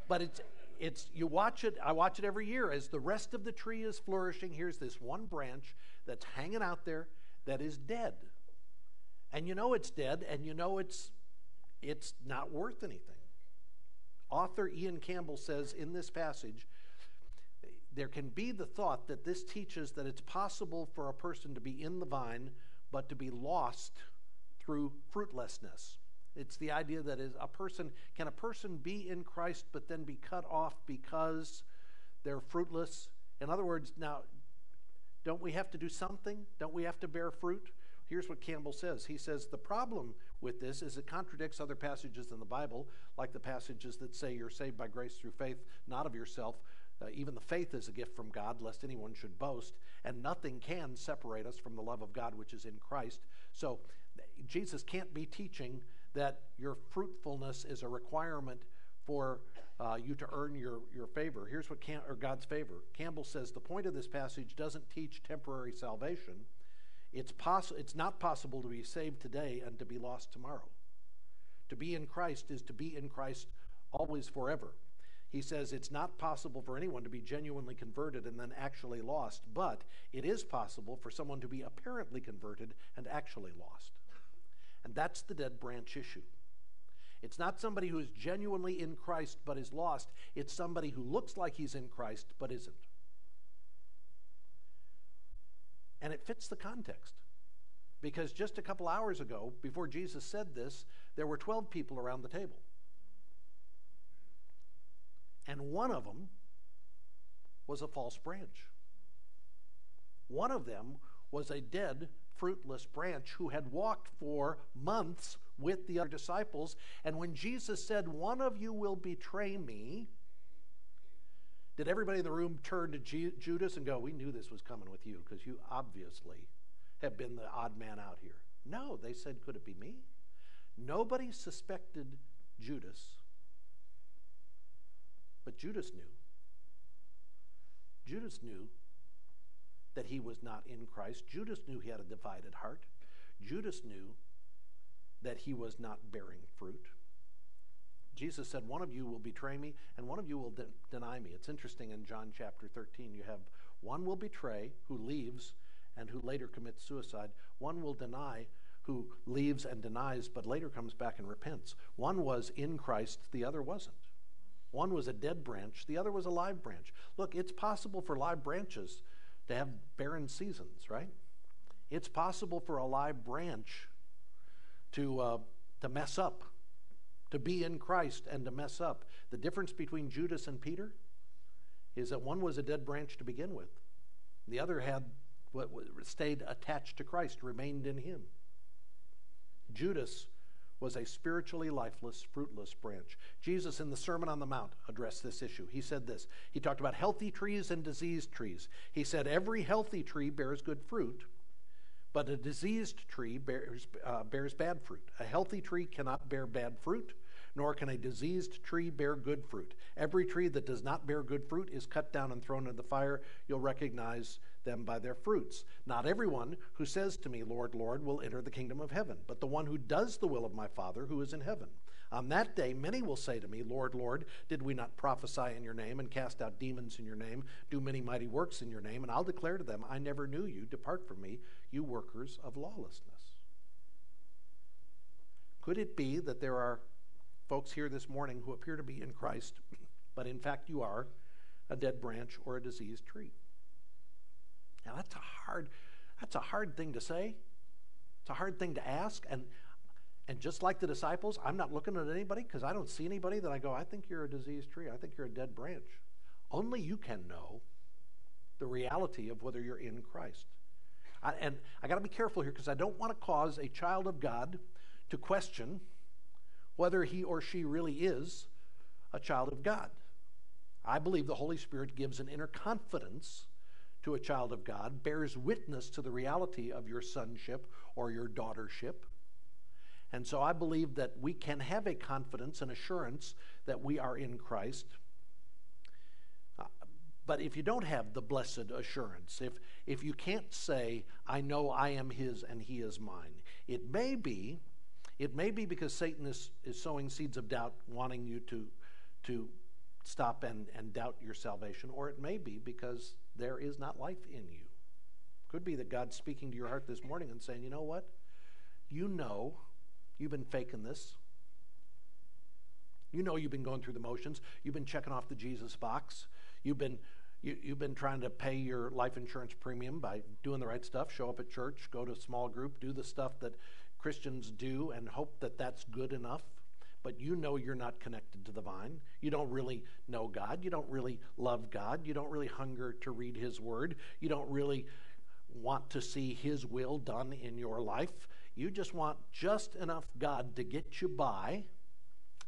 D: but it's it's you watch it. I watch it every year as the rest of the tree is flourishing. Here's this one branch that's hanging out there that is dead, and you know it's dead, and you know it's it's not worth anything. Author Ian Campbell says in this passage, there can be the thought that this teaches that it's possible for a person to be in the vine, but to be lost through fruitlessness. It's the idea that is a person can a person be in Christ but then be cut off because they're fruitless? In other words, now don't we have to do something? Don't we have to bear fruit? Here's what Campbell says. He says the problem with this is it contradicts other passages in the Bible, like the passages that say you're saved by grace through faith, not of yourself. Uh, even the faith is a gift from God, lest anyone should boast, and nothing can separate us from the love of God which is in Christ. So Jesus can't be teaching that your fruitfulness is a requirement for uh, you to earn your, your favor. Here's what Cam- or God's favor. Campbell says the point of this passage doesn't teach temporary salvation. It's, poss- it's not possible to be saved today and to be lost tomorrow. To be in Christ is to be in Christ always forever. He says it's not possible for anyone to be genuinely converted and then actually lost, but it is possible for someone to be apparently converted and actually lost. And that's the dead branch issue. It's not somebody who is genuinely in Christ but is lost, it's somebody who looks like he's in Christ but isn't. And it fits the context. Because just a couple hours ago, before Jesus said this, there were 12 people around the table. And one of them was a false branch. One of them was a dead, fruitless branch who had walked for months with the other disciples. And when Jesus said, One of you will betray me, did everybody in the room turn to G- Judas and go, We knew this was coming with you because you obviously have been the odd man out here? No, they said, Could it be me? Nobody suspected Judas, but Judas knew. Judas knew that he was not in Christ. Judas knew he had a divided heart. Judas knew that he was not bearing fruit. Jesus said, One of you will betray me, and one of you will de- deny me. It's interesting in John chapter 13, you have one will betray who leaves and who later commits suicide. One will deny who leaves and denies, but later comes back and repents. One was in Christ, the other wasn't. One was a dead branch, the other was a live branch. Look, it's possible for live branches to have barren seasons, right? It's possible for a live branch to, uh, to mess up to be in Christ and to mess up. The difference between Judas and Peter is that one was a dead branch to begin with, the other had what stayed attached to Christ, remained in him. Judas was a spiritually lifeless, fruitless branch. Jesus, in the Sermon on the Mount, addressed this issue. He said this He talked about healthy trees and diseased trees. He said, Every healthy tree bears good fruit, but a diseased tree bears, uh, bears bad fruit. A healthy tree cannot bear bad fruit, nor can a diseased tree bear good fruit. Every tree that does not bear good fruit is cut down and thrown into the fire. You'll recognize them by their fruits. Not everyone who says to me, Lord, Lord, will enter the kingdom of heaven, but the one who does the will of my Father who is in heaven. On that day, many will say to me, Lord, Lord, did we not prophesy in your name and cast out demons in your name, do many mighty works in your name? And I'll declare to them, I never knew you. Depart from me, you workers of lawlessness. Could it be that there are folks here this morning who appear to be in Christ, but in fact you are a dead branch or a diseased tree? Now that's a hard that's a hard thing to say. It's a hard thing to ask and and just like the disciples, I'm not looking at anybody because I don't see anybody that I go, I think you're a diseased tree. I think you're a dead branch. Only you can know the reality of whether you're in Christ. I, and I got to be careful here because I don't want to cause a child of God to question whether he or she really is a child of God. I believe the Holy Spirit gives an inner confidence to a child of God, bears witness to the reality of your sonship or your daughtership. And so I believe that we can have a confidence and assurance that we are in Christ. Uh, but if you don't have the blessed assurance, if, if you can't say, I know I am his and he is mine, it may be, it may be because Satan is, is sowing seeds of doubt, wanting you to, to stop and, and doubt your salvation, or it may be because there is not life in you. Could be that God's speaking to your heart this morning and saying, you know what? You know you've been faking this. You know you've been going through the motions. You've been checking off the Jesus box. You've been you, have been trying to pay your life insurance premium by doing the right stuff, show up at church, go to a small group, do the stuff that Christians do, and hope that that's good enough but you know you're not connected to the vine. You don't really know God. You don't really love God. You don't really hunger to read His Word. You don't really want to see His will done in your life. You just want just enough God to get you by,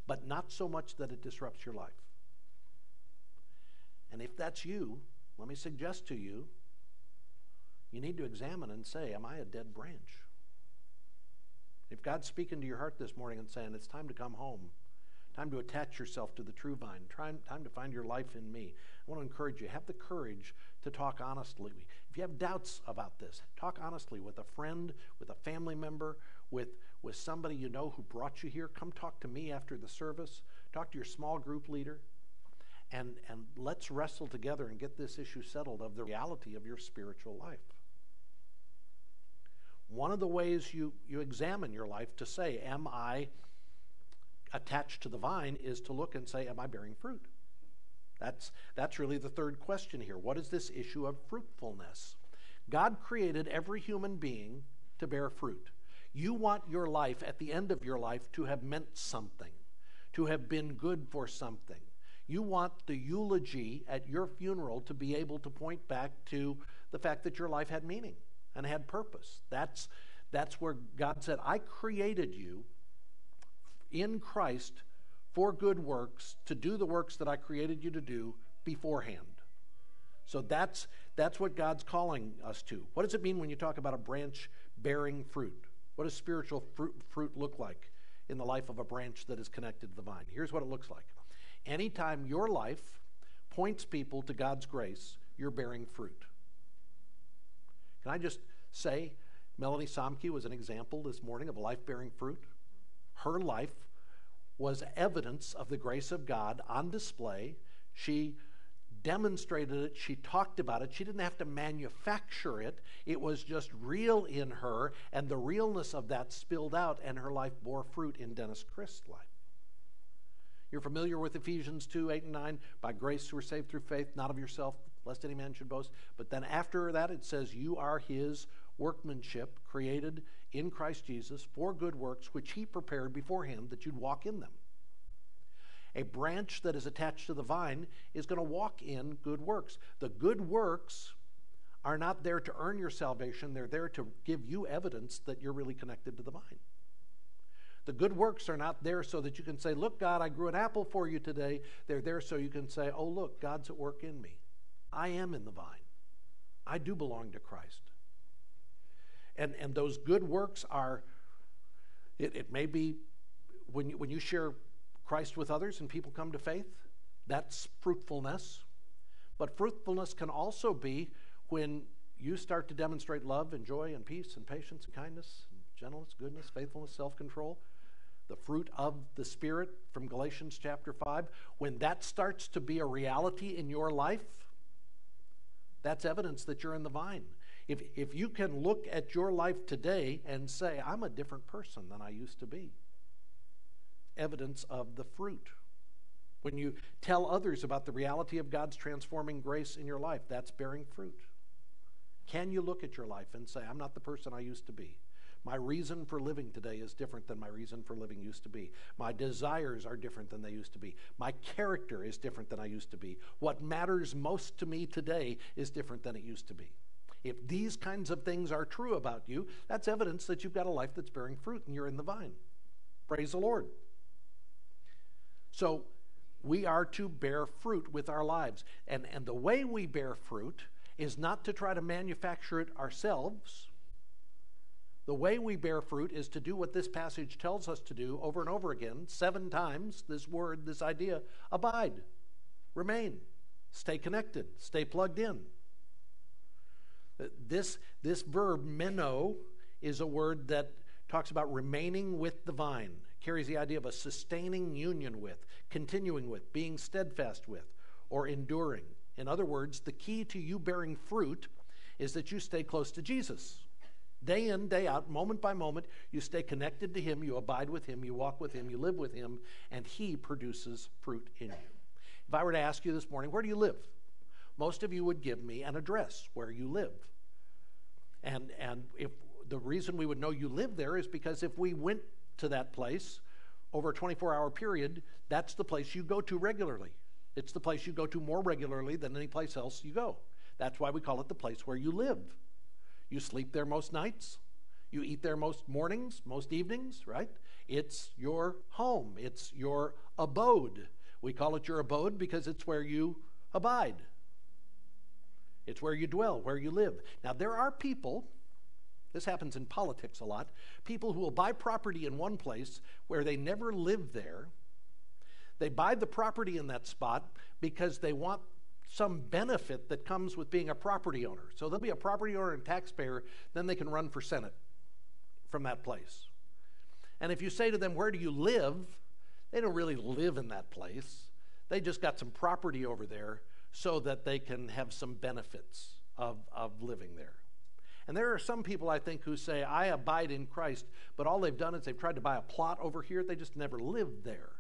D: but not so much that it disrupts your life. And if that's you, let me suggest to you, you need to examine and say, Am I a dead branch? If God's speaking to your heart this morning and saying, it's time to come home, time to attach yourself to the true vine, time, time to find your life in me, I want to encourage you, have the courage to talk honestly. If you have doubts about this, talk honestly with a friend, with a family member, with, with somebody you know who brought you here. Come talk to me after the service. Talk to your small group leader. And, and let's wrestle together and get this issue settled of the reality of your spiritual life. One of the ways you, you examine your life to say, Am I attached to the vine? is to look and say, Am I bearing fruit? That's, that's really the third question here. What is this issue of fruitfulness? God created every human being to bear fruit. You want your life, at the end of your life, to have meant something, to have been good for something. You want the eulogy at your funeral to be able to point back to the fact that your life had meaning and had purpose. That's, that's where God said, I created you in Christ for good works to do the works that I created you to do beforehand. So that's, that's what God's calling us to. What does it mean when you talk about a branch bearing fruit? What does spiritual fruit, fruit look like in the life of a branch that is connected to the vine? Here's what it looks like. Anytime your life points people to God's grace, you're bearing fruit. Can I just say, Melanie Somke was an example this morning of a life bearing fruit? Her life was evidence of the grace of God on display. She demonstrated it, she talked about it. She didn't have to manufacture it, it was just real in her, and the realness of that spilled out, and her life bore fruit in Dennis Christ's life. You're familiar with Ephesians 2 8 and 9. By grace you are saved through faith, not of yourself, lest any man should boast. But then after that, it says, You are his workmanship, created in Christ Jesus for good works, which he prepared beforehand that you'd walk in them. A branch that is attached to the vine is going to walk in good works. The good works are not there to earn your salvation, they're there to give you evidence that you're really connected to the vine. The good works are not there so that you can say, Look, God, I grew an apple for you today. They're there so you can say, Oh, look, God's at work in me. I am in the vine. I do belong to Christ. And, and those good works are, it, it may be when you, when you share Christ with others and people come to faith, that's fruitfulness. But fruitfulness can also be when you start to demonstrate love and joy and peace and patience and kindness, and gentleness, goodness, faithfulness, self control the fruit of the Spirit from Galatians chapter 5, when that starts to be a reality in your life, that's evidence that you're in the vine. If, if you can look at your life today and say, I'm a different person than I used to be, evidence of the fruit. When you tell others about the reality of God's transforming grace in your life, that's bearing fruit. Can you look at your life and say, I'm not the person I used to be? My reason for living today is different than my reason for living used to be. My desires are different than they used to be. My character is different than I used to be. What matters most to me today is different than it used to be. If these kinds of things are true about you, that's evidence that you've got a life that's bearing fruit and you're in the vine. Praise the Lord. So, we are to bear fruit with our lives. And, and the way we bear fruit is not to try to manufacture it ourselves the way we bear fruit is to do what this passage tells us to do over and over again, seven times this word, this idea abide, remain, stay connected, stay plugged in. Uh, this, this verb, meno, is a word that talks about remaining with the vine, carries the idea of a sustaining union with, continuing with, being steadfast with, or enduring. In other words, the key to you bearing fruit is that you stay close to Jesus. Day in, day out, moment by moment, you stay connected to Him, you abide with Him, you walk with Him, you live with Him, and He produces fruit in you. If I were to ask you this morning, where do you live? Most of you would give me an address where you live. And, and if the reason we would know you live there is because if we went to that place over a 24 hour period, that's the place you go to regularly. It's the place you go to more regularly than any place else you go. That's why we call it the place where you live. You sleep there most nights. You eat there most mornings, most evenings, right? It's your home, it's your abode. We call it your abode because it's where you abide, it's where you dwell, where you live. Now, there are people, this happens in politics a lot, people who will buy property in one place where they never live there. They buy the property in that spot because they want some benefit that comes with being a property owner. So they'll be a property owner and taxpayer, then they can run for Senate from that place. And if you say to them, Where do you live? they don't really live in that place. They just got some property over there so that they can have some benefits of, of living there. And there are some people, I think, who say, I abide in Christ, but all they've done is they've tried to buy a plot over here. They just never lived there.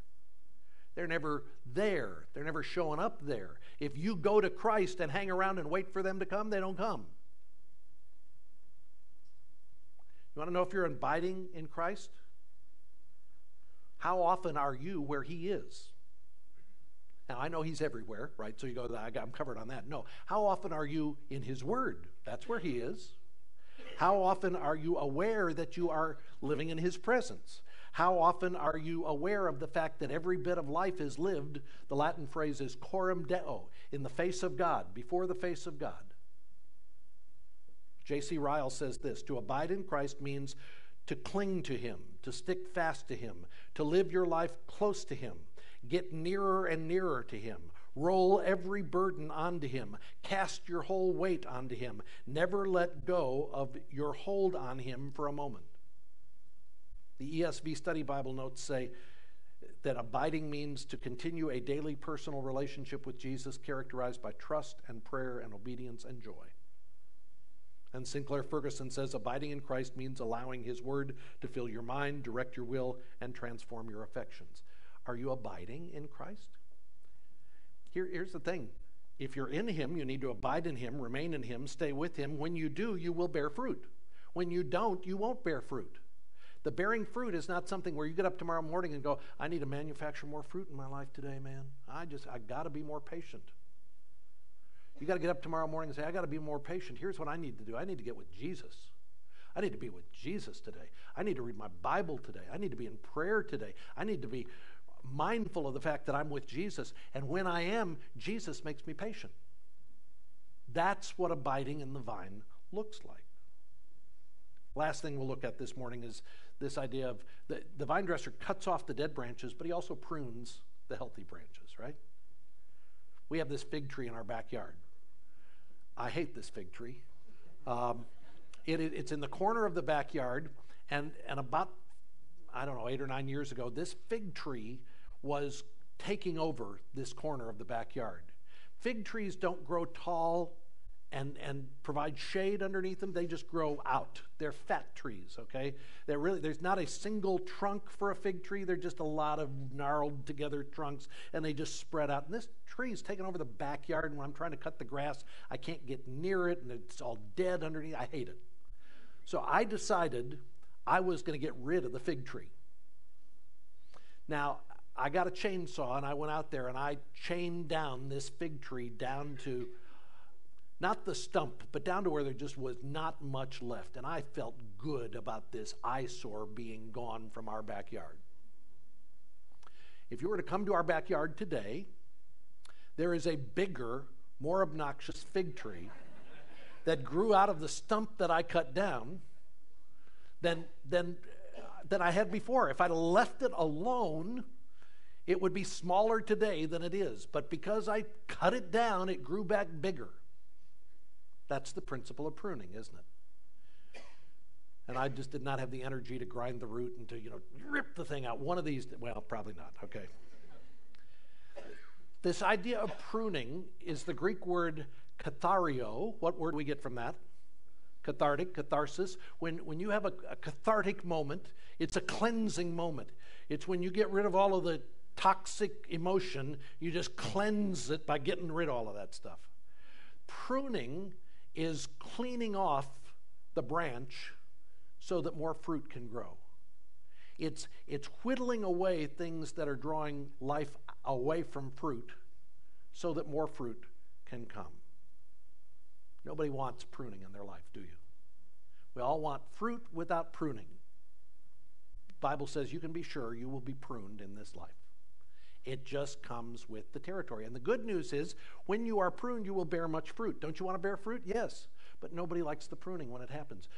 D: They're never there. They're never showing up there. If you go to Christ and hang around and wait for them to come, they don't come. You want to know if you're abiding in Christ? How often are you where He is? Now, I know He's everywhere, right? So you go, I'm covered on that. No. How often are you in His Word? That's where He is. How often are you aware that you are living in His presence? How often are you aware of the fact that every bit of life is lived? The Latin phrase is coram deo, in the face of God, before the face of God. J.C. Ryle says this To abide in Christ means to cling to Him, to stick fast to Him, to live your life close to Him, get nearer and nearer to Him. Roll every burden onto him. Cast your whole weight onto him. Never let go of your hold on him for a moment. The ESV Study Bible notes say that abiding means to continue a daily personal relationship with Jesus characterized by trust and prayer and obedience and joy. And Sinclair Ferguson says abiding in Christ means allowing His Word to fill your mind, direct your will, and transform your affections. Are you abiding in Christ? Here, here's the thing if you're in Him, you need to abide in Him, remain in Him, stay with Him. When you do, you will bear fruit. When you don't, you won't bear fruit. The bearing fruit is not something where you get up tomorrow morning and go, I need to manufacture more fruit in my life today, man. I just, I got to be more patient. You got to get up tomorrow morning and say, I got to be more patient. Here's what I need to do I need to get with Jesus. I need to be with Jesus today. I need to read my Bible today. I need to be in prayer today. I need to be mindful of the fact that I'm with Jesus. And when I am, Jesus makes me patient. That's what abiding in the vine looks like. Last thing we'll look at this morning is this idea of the, the vine dresser cuts off the dead branches, but he also prunes the healthy branches, right? We have this fig tree in our backyard. I hate this fig tree. Um, it, it, it's in the corner of the backyard, and, and about, I don't know, eight or nine years ago, this fig tree was taking over this corner of the backyard. Fig trees don't grow tall and, and provide shade underneath them. They just grow out. They're fat trees, okay? They're really, there's not a single trunk for a fig tree. They're just a lot of gnarled together trunks, and they just spread out. And this tree is taking over the backyard, and when I'm trying to cut the grass, I can't get near it, and it's all dead underneath. I hate it. So I decided I was going to get rid of the fig tree. Now, I got a chainsaw and I went out there and I chained down this fig tree down to not the stump, but down to where there just was not much left. And I felt good about this eyesore being gone from our backyard. If you were to come to our backyard today, there is a bigger, more obnoxious fig tree that grew out of the stump that I cut down than, than, than I had before. If I'd left it alone, it would be smaller today than it is. But because I cut it down, it grew back bigger. That's the principle of pruning, isn't it? And I just did not have the energy to grind the root and to, you know, rip the thing out. One of these, well, probably not. Okay. This idea of pruning is the Greek word cathario. What word do we get from that? Cathartic, catharsis. When, when you have a, a cathartic moment, it's a cleansing moment. It's when you get rid of all of the toxic emotion, you just cleanse it by getting rid of all of that stuff. Pruning is cleaning off the branch so that more fruit can grow. It's, it's whittling away things that are drawing life away from fruit so that more fruit can come. Nobody wants pruning in their life, do you? We all want fruit without pruning. The Bible says you can be sure you will be pruned in this life. It just comes with the territory. And the good news is, when you are pruned, you will bear much fruit. Don't you want to bear fruit? Yes. But nobody likes the pruning when it happens.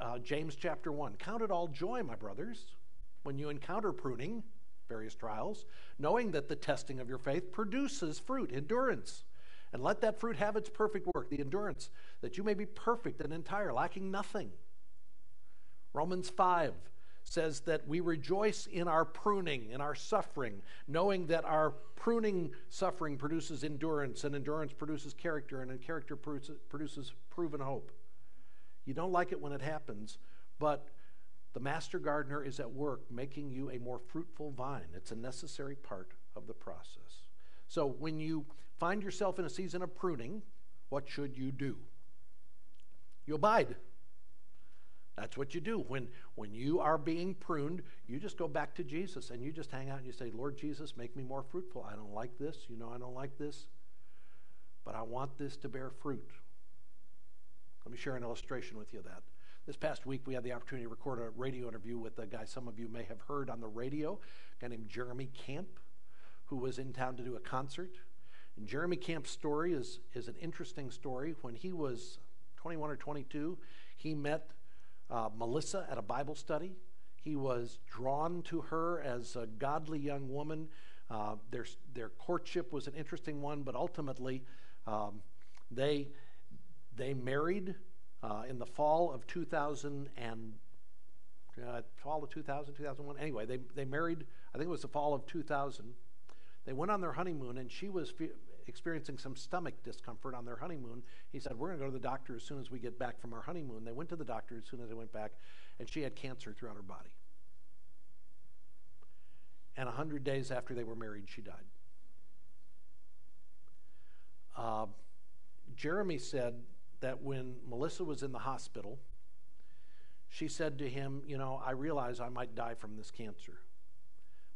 D: Uh, James chapter 1 Count it all joy, my brothers, when you encounter pruning, various trials, knowing that the testing of your faith produces fruit, endurance. And let that fruit have its perfect work, the endurance, that you may be perfect and entire, lacking nothing. Romans 5 says that we rejoice in our pruning, in our suffering, knowing that our pruning suffering produces endurance, and endurance produces character, and character produces proven hope. You don't like it when it happens, but the master gardener is at work making you a more fruitful vine. It's a necessary part of the process. So when you find yourself in a season of pruning, what should you do? You abide. That's what you do. When, when you are being pruned, you just go back to Jesus and you just hang out and you say, Lord Jesus, make me more fruitful. I don't like this. You know, I don't like this. But I want this to bear fruit. Let me share an illustration with you of that. This past week, we had the opportunity to record a radio interview with a guy some of you may have heard on the radio, a guy named Jeremy Camp, who was in town to do a concert. And Jeremy Camp's story is, is an interesting story. When he was 21 or 22, he met uh, Melissa at a Bible study. He was drawn to her as a godly young woman. Uh, their, their courtship was an interesting one, but ultimately um, they, they married uh, in the fall of 2000 and uh, fall of 2000, 2001. Anyway, they, they married, I think it was the fall of 2000. They went on their honeymoon, and she was experiencing some stomach discomfort on their honeymoon. He said, We're going to go to the doctor as soon as we get back from our honeymoon. They went to the doctor as soon as they went back, and she had cancer throughout her body. And 100 days after they were married, she died. Uh, Jeremy said that when Melissa was in the hospital, She said to him, You know, I realize I might die from this cancer.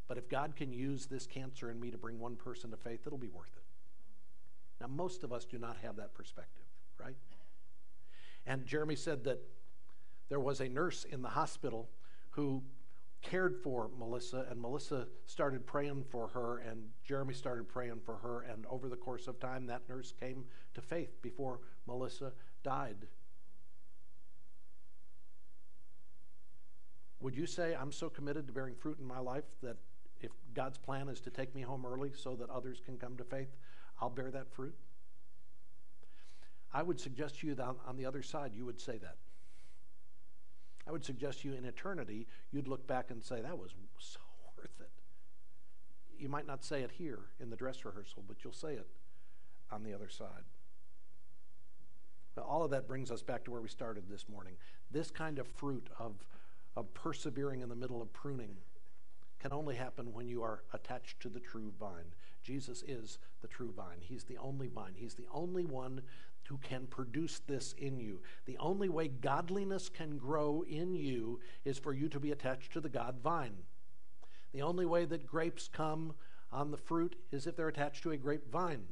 D: But if God can use this cancer in me to bring one person to faith, it'll be worth it. Now, most of us do not have that perspective, right? And Jeremy said that there was a nurse in the hospital who cared for Melissa, and Melissa started praying for her, and Jeremy started praying for her, and over the course of time, that nurse came to faith before Melissa died. Would you say, I'm so committed to bearing fruit in my life that if God's plan is to take me home early so that others can come to faith, I'll bear that fruit? I would suggest to you that on the other side, you would say that. I would suggest you in eternity, you'd look back and say, that was so worth it. You might not say it here in the dress rehearsal, but you'll say it on the other side. All of that brings us back to where we started this morning. This kind of fruit of, of persevering in the middle of pruning can only happen when you are attached to the true vine. Jesus is the true vine. He's the only vine. He's the only one who can produce this in you. The only way godliness can grow in you is for you to be attached to the God vine. The only way that grapes come on the fruit is if they're attached to a grapevine.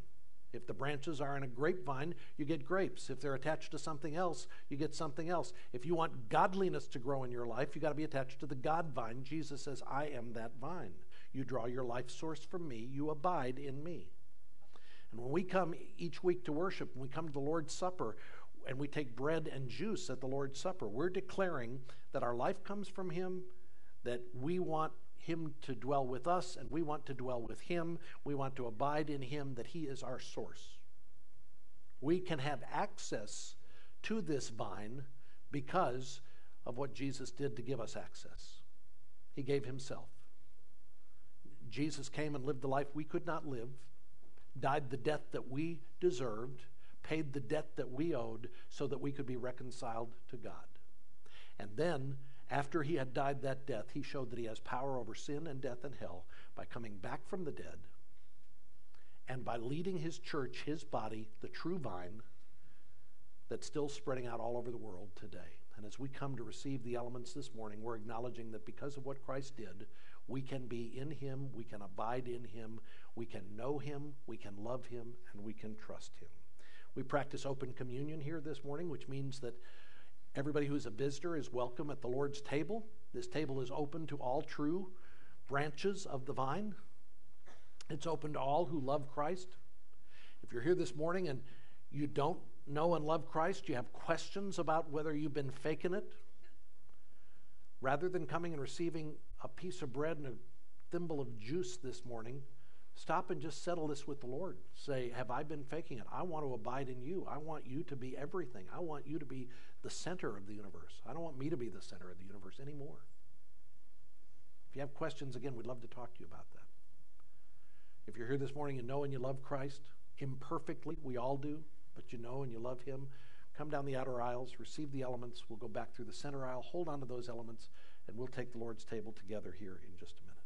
D: If the branches are in a grapevine, you get grapes. If they're attached to something else, you get something else. If you want godliness to grow in your life, you got to be attached to the God vine. Jesus says, I am that vine. You draw your life source from me, you abide in me. And when we come each week to worship, when we come to the Lord's Supper, and we take bread and juice at the Lord's Supper, we're declaring that our life comes from Him, that we want him to dwell with us, and we want to dwell with Him. We want to abide in Him, that He is our source. We can have access to this vine because of what Jesus did to give us access. He gave Himself. Jesus came and lived the life we could not live, died the death that we deserved, paid the debt that we owed so that we could be reconciled to God. And then after he had died that death, he showed that he has power over sin and death and hell by coming back from the dead and by leading his church, his body, the true vine, that's still spreading out all over the world today. And as we come to receive the elements this morning, we're acknowledging that because of what Christ did, we can be in him, we can abide in him, we can know him, we can love him, and we can trust him. We practice open communion here this morning, which means that Everybody who is a visitor is welcome at the Lord's table. This table is open to all true branches of the vine. It's open to all who love Christ. If you're here this morning and you don't know and love Christ, you have questions about whether you've been faking it, rather than coming and receiving a piece of bread and a thimble of juice this morning, Stop and just settle this with the Lord. Say, Have I been faking it? I want to abide in you. I want you to be everything. I want you to be the center of the universe. I don't want me to be the center of the universe anymore. If you have questions, again, we'd love to talk to you about that. If you're here this morning and know and you love Christ, imperfectly, we all do, but you know and you love Him, come down the outer aisles, receive the elements. We'll go back through the center aisle, hold on to those elements, and we'll take the Lord's table together here in just a minute.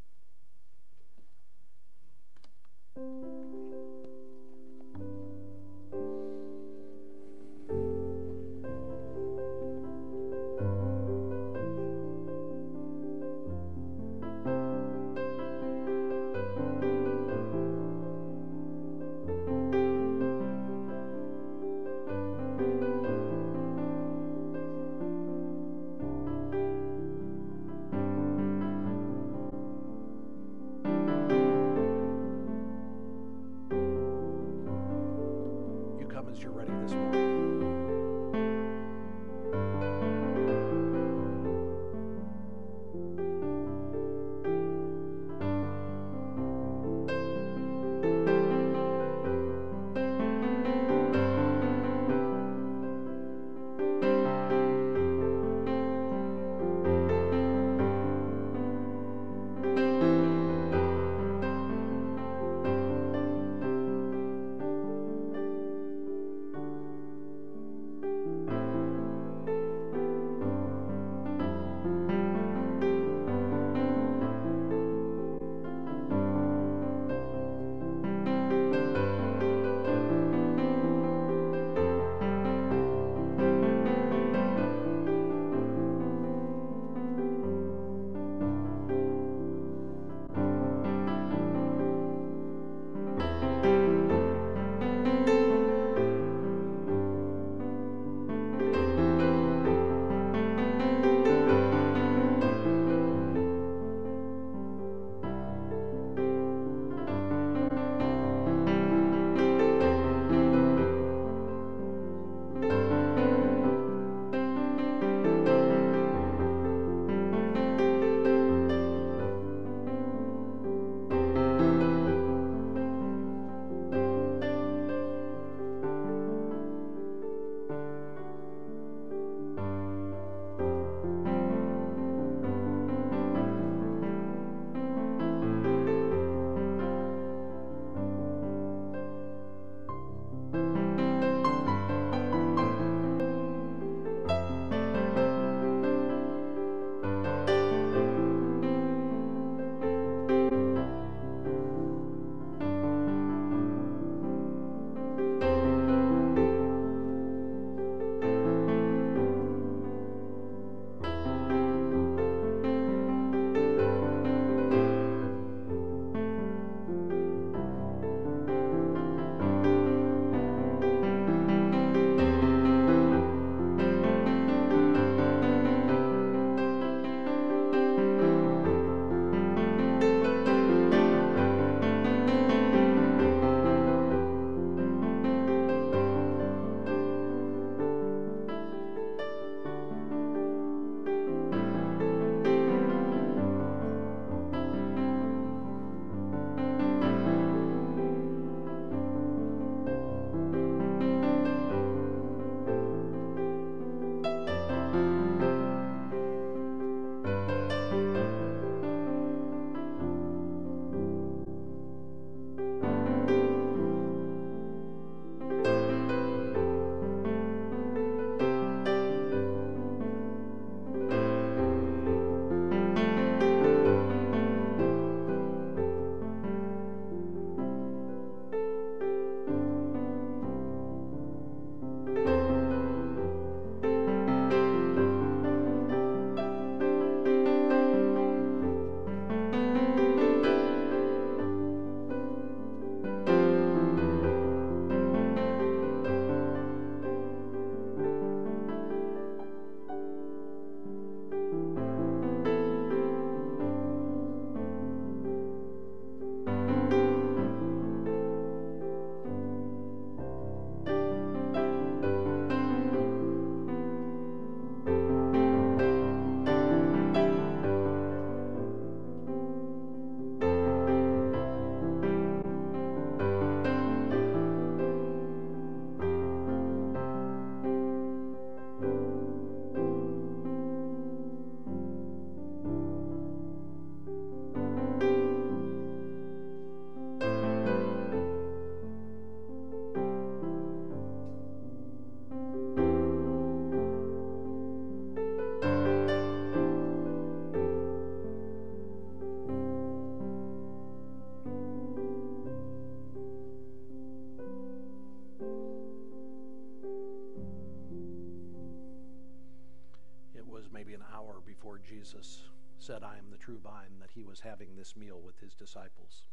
D: Jesus said, I am the true vine, that he was having this meal with his disciples.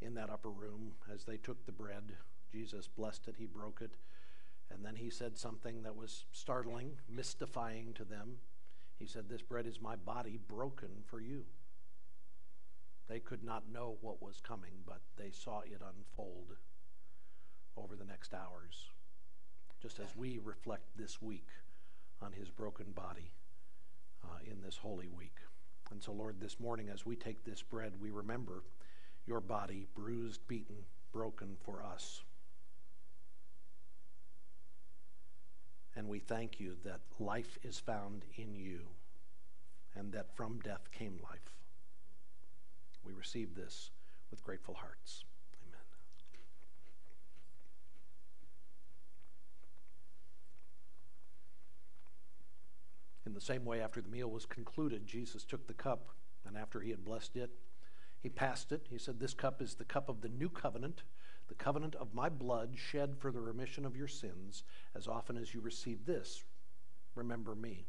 D: In that upper room, as they took the bread, Jesus blessed it, he broke it, and then he said something that was startling, mystifying to them. He said, This bread is my body broken for you. They could not know what was coming, but they saw it unfold over the next hours, just as we reflect this week on his broken body uh, in this holy week. And so, Lord, this morning as we take this bread, we remember your body bruised, beaten, broken for us. And we thank you that life is found in you and that from death came life. We receive this with grateful hearts. Amen. In the same way, after the meal was concluded, Jesus took the cup, and after he had blessed it, he passed it. He said, This cup is the cup of the new covenant, the covenant of my blood shed for the remission of your sins. As often as you receive this, remember me.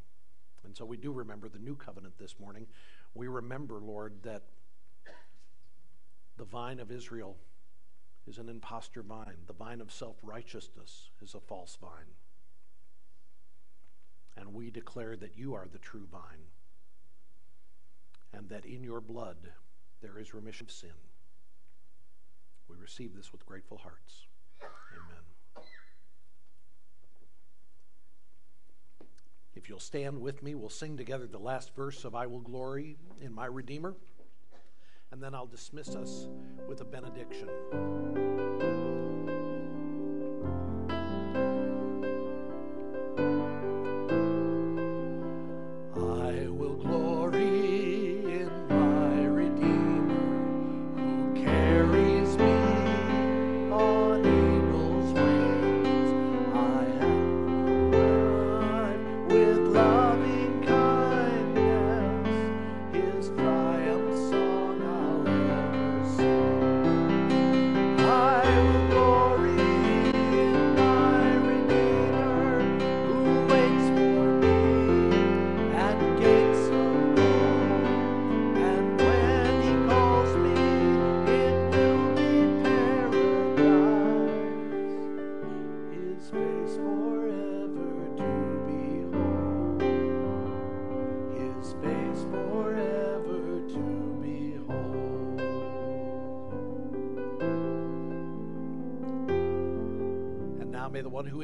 D: And so we do remember the new covenant this morning. We remember, Lord, that the vine of Israel is an impostor vine, the vine of self righteousness is a false vine. And we declare that you are the true vine, and that in your blood there is remission of sin. We receive this with grateful hearts. Amen. If you'll stand with me, we'll sing together the last verse of I Will Glory in My Redeemer and then I'll dismiss us with a benediction.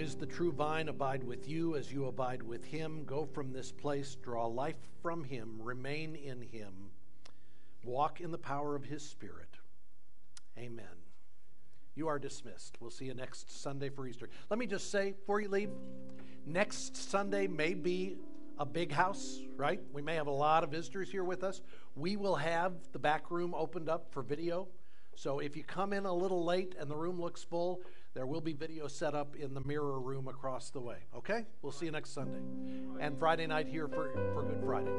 D: Is the true vine abide with you as you abide with him. Go from this place, draw life from him, remain in him, walk in the power of his Spirit. Amen. You are dismissed. We'll see you next Sunday for Easter. Let me just say before you leave next Sunday may be a big house, right? We may have a lot of visitors here with us. We will have the back room opened up for video. So if you come in a little late and the room looks full, there will be video set up in the mirror room across the way. Okay? We'll see you next Sunday. And Friday night here for, for Good Friday.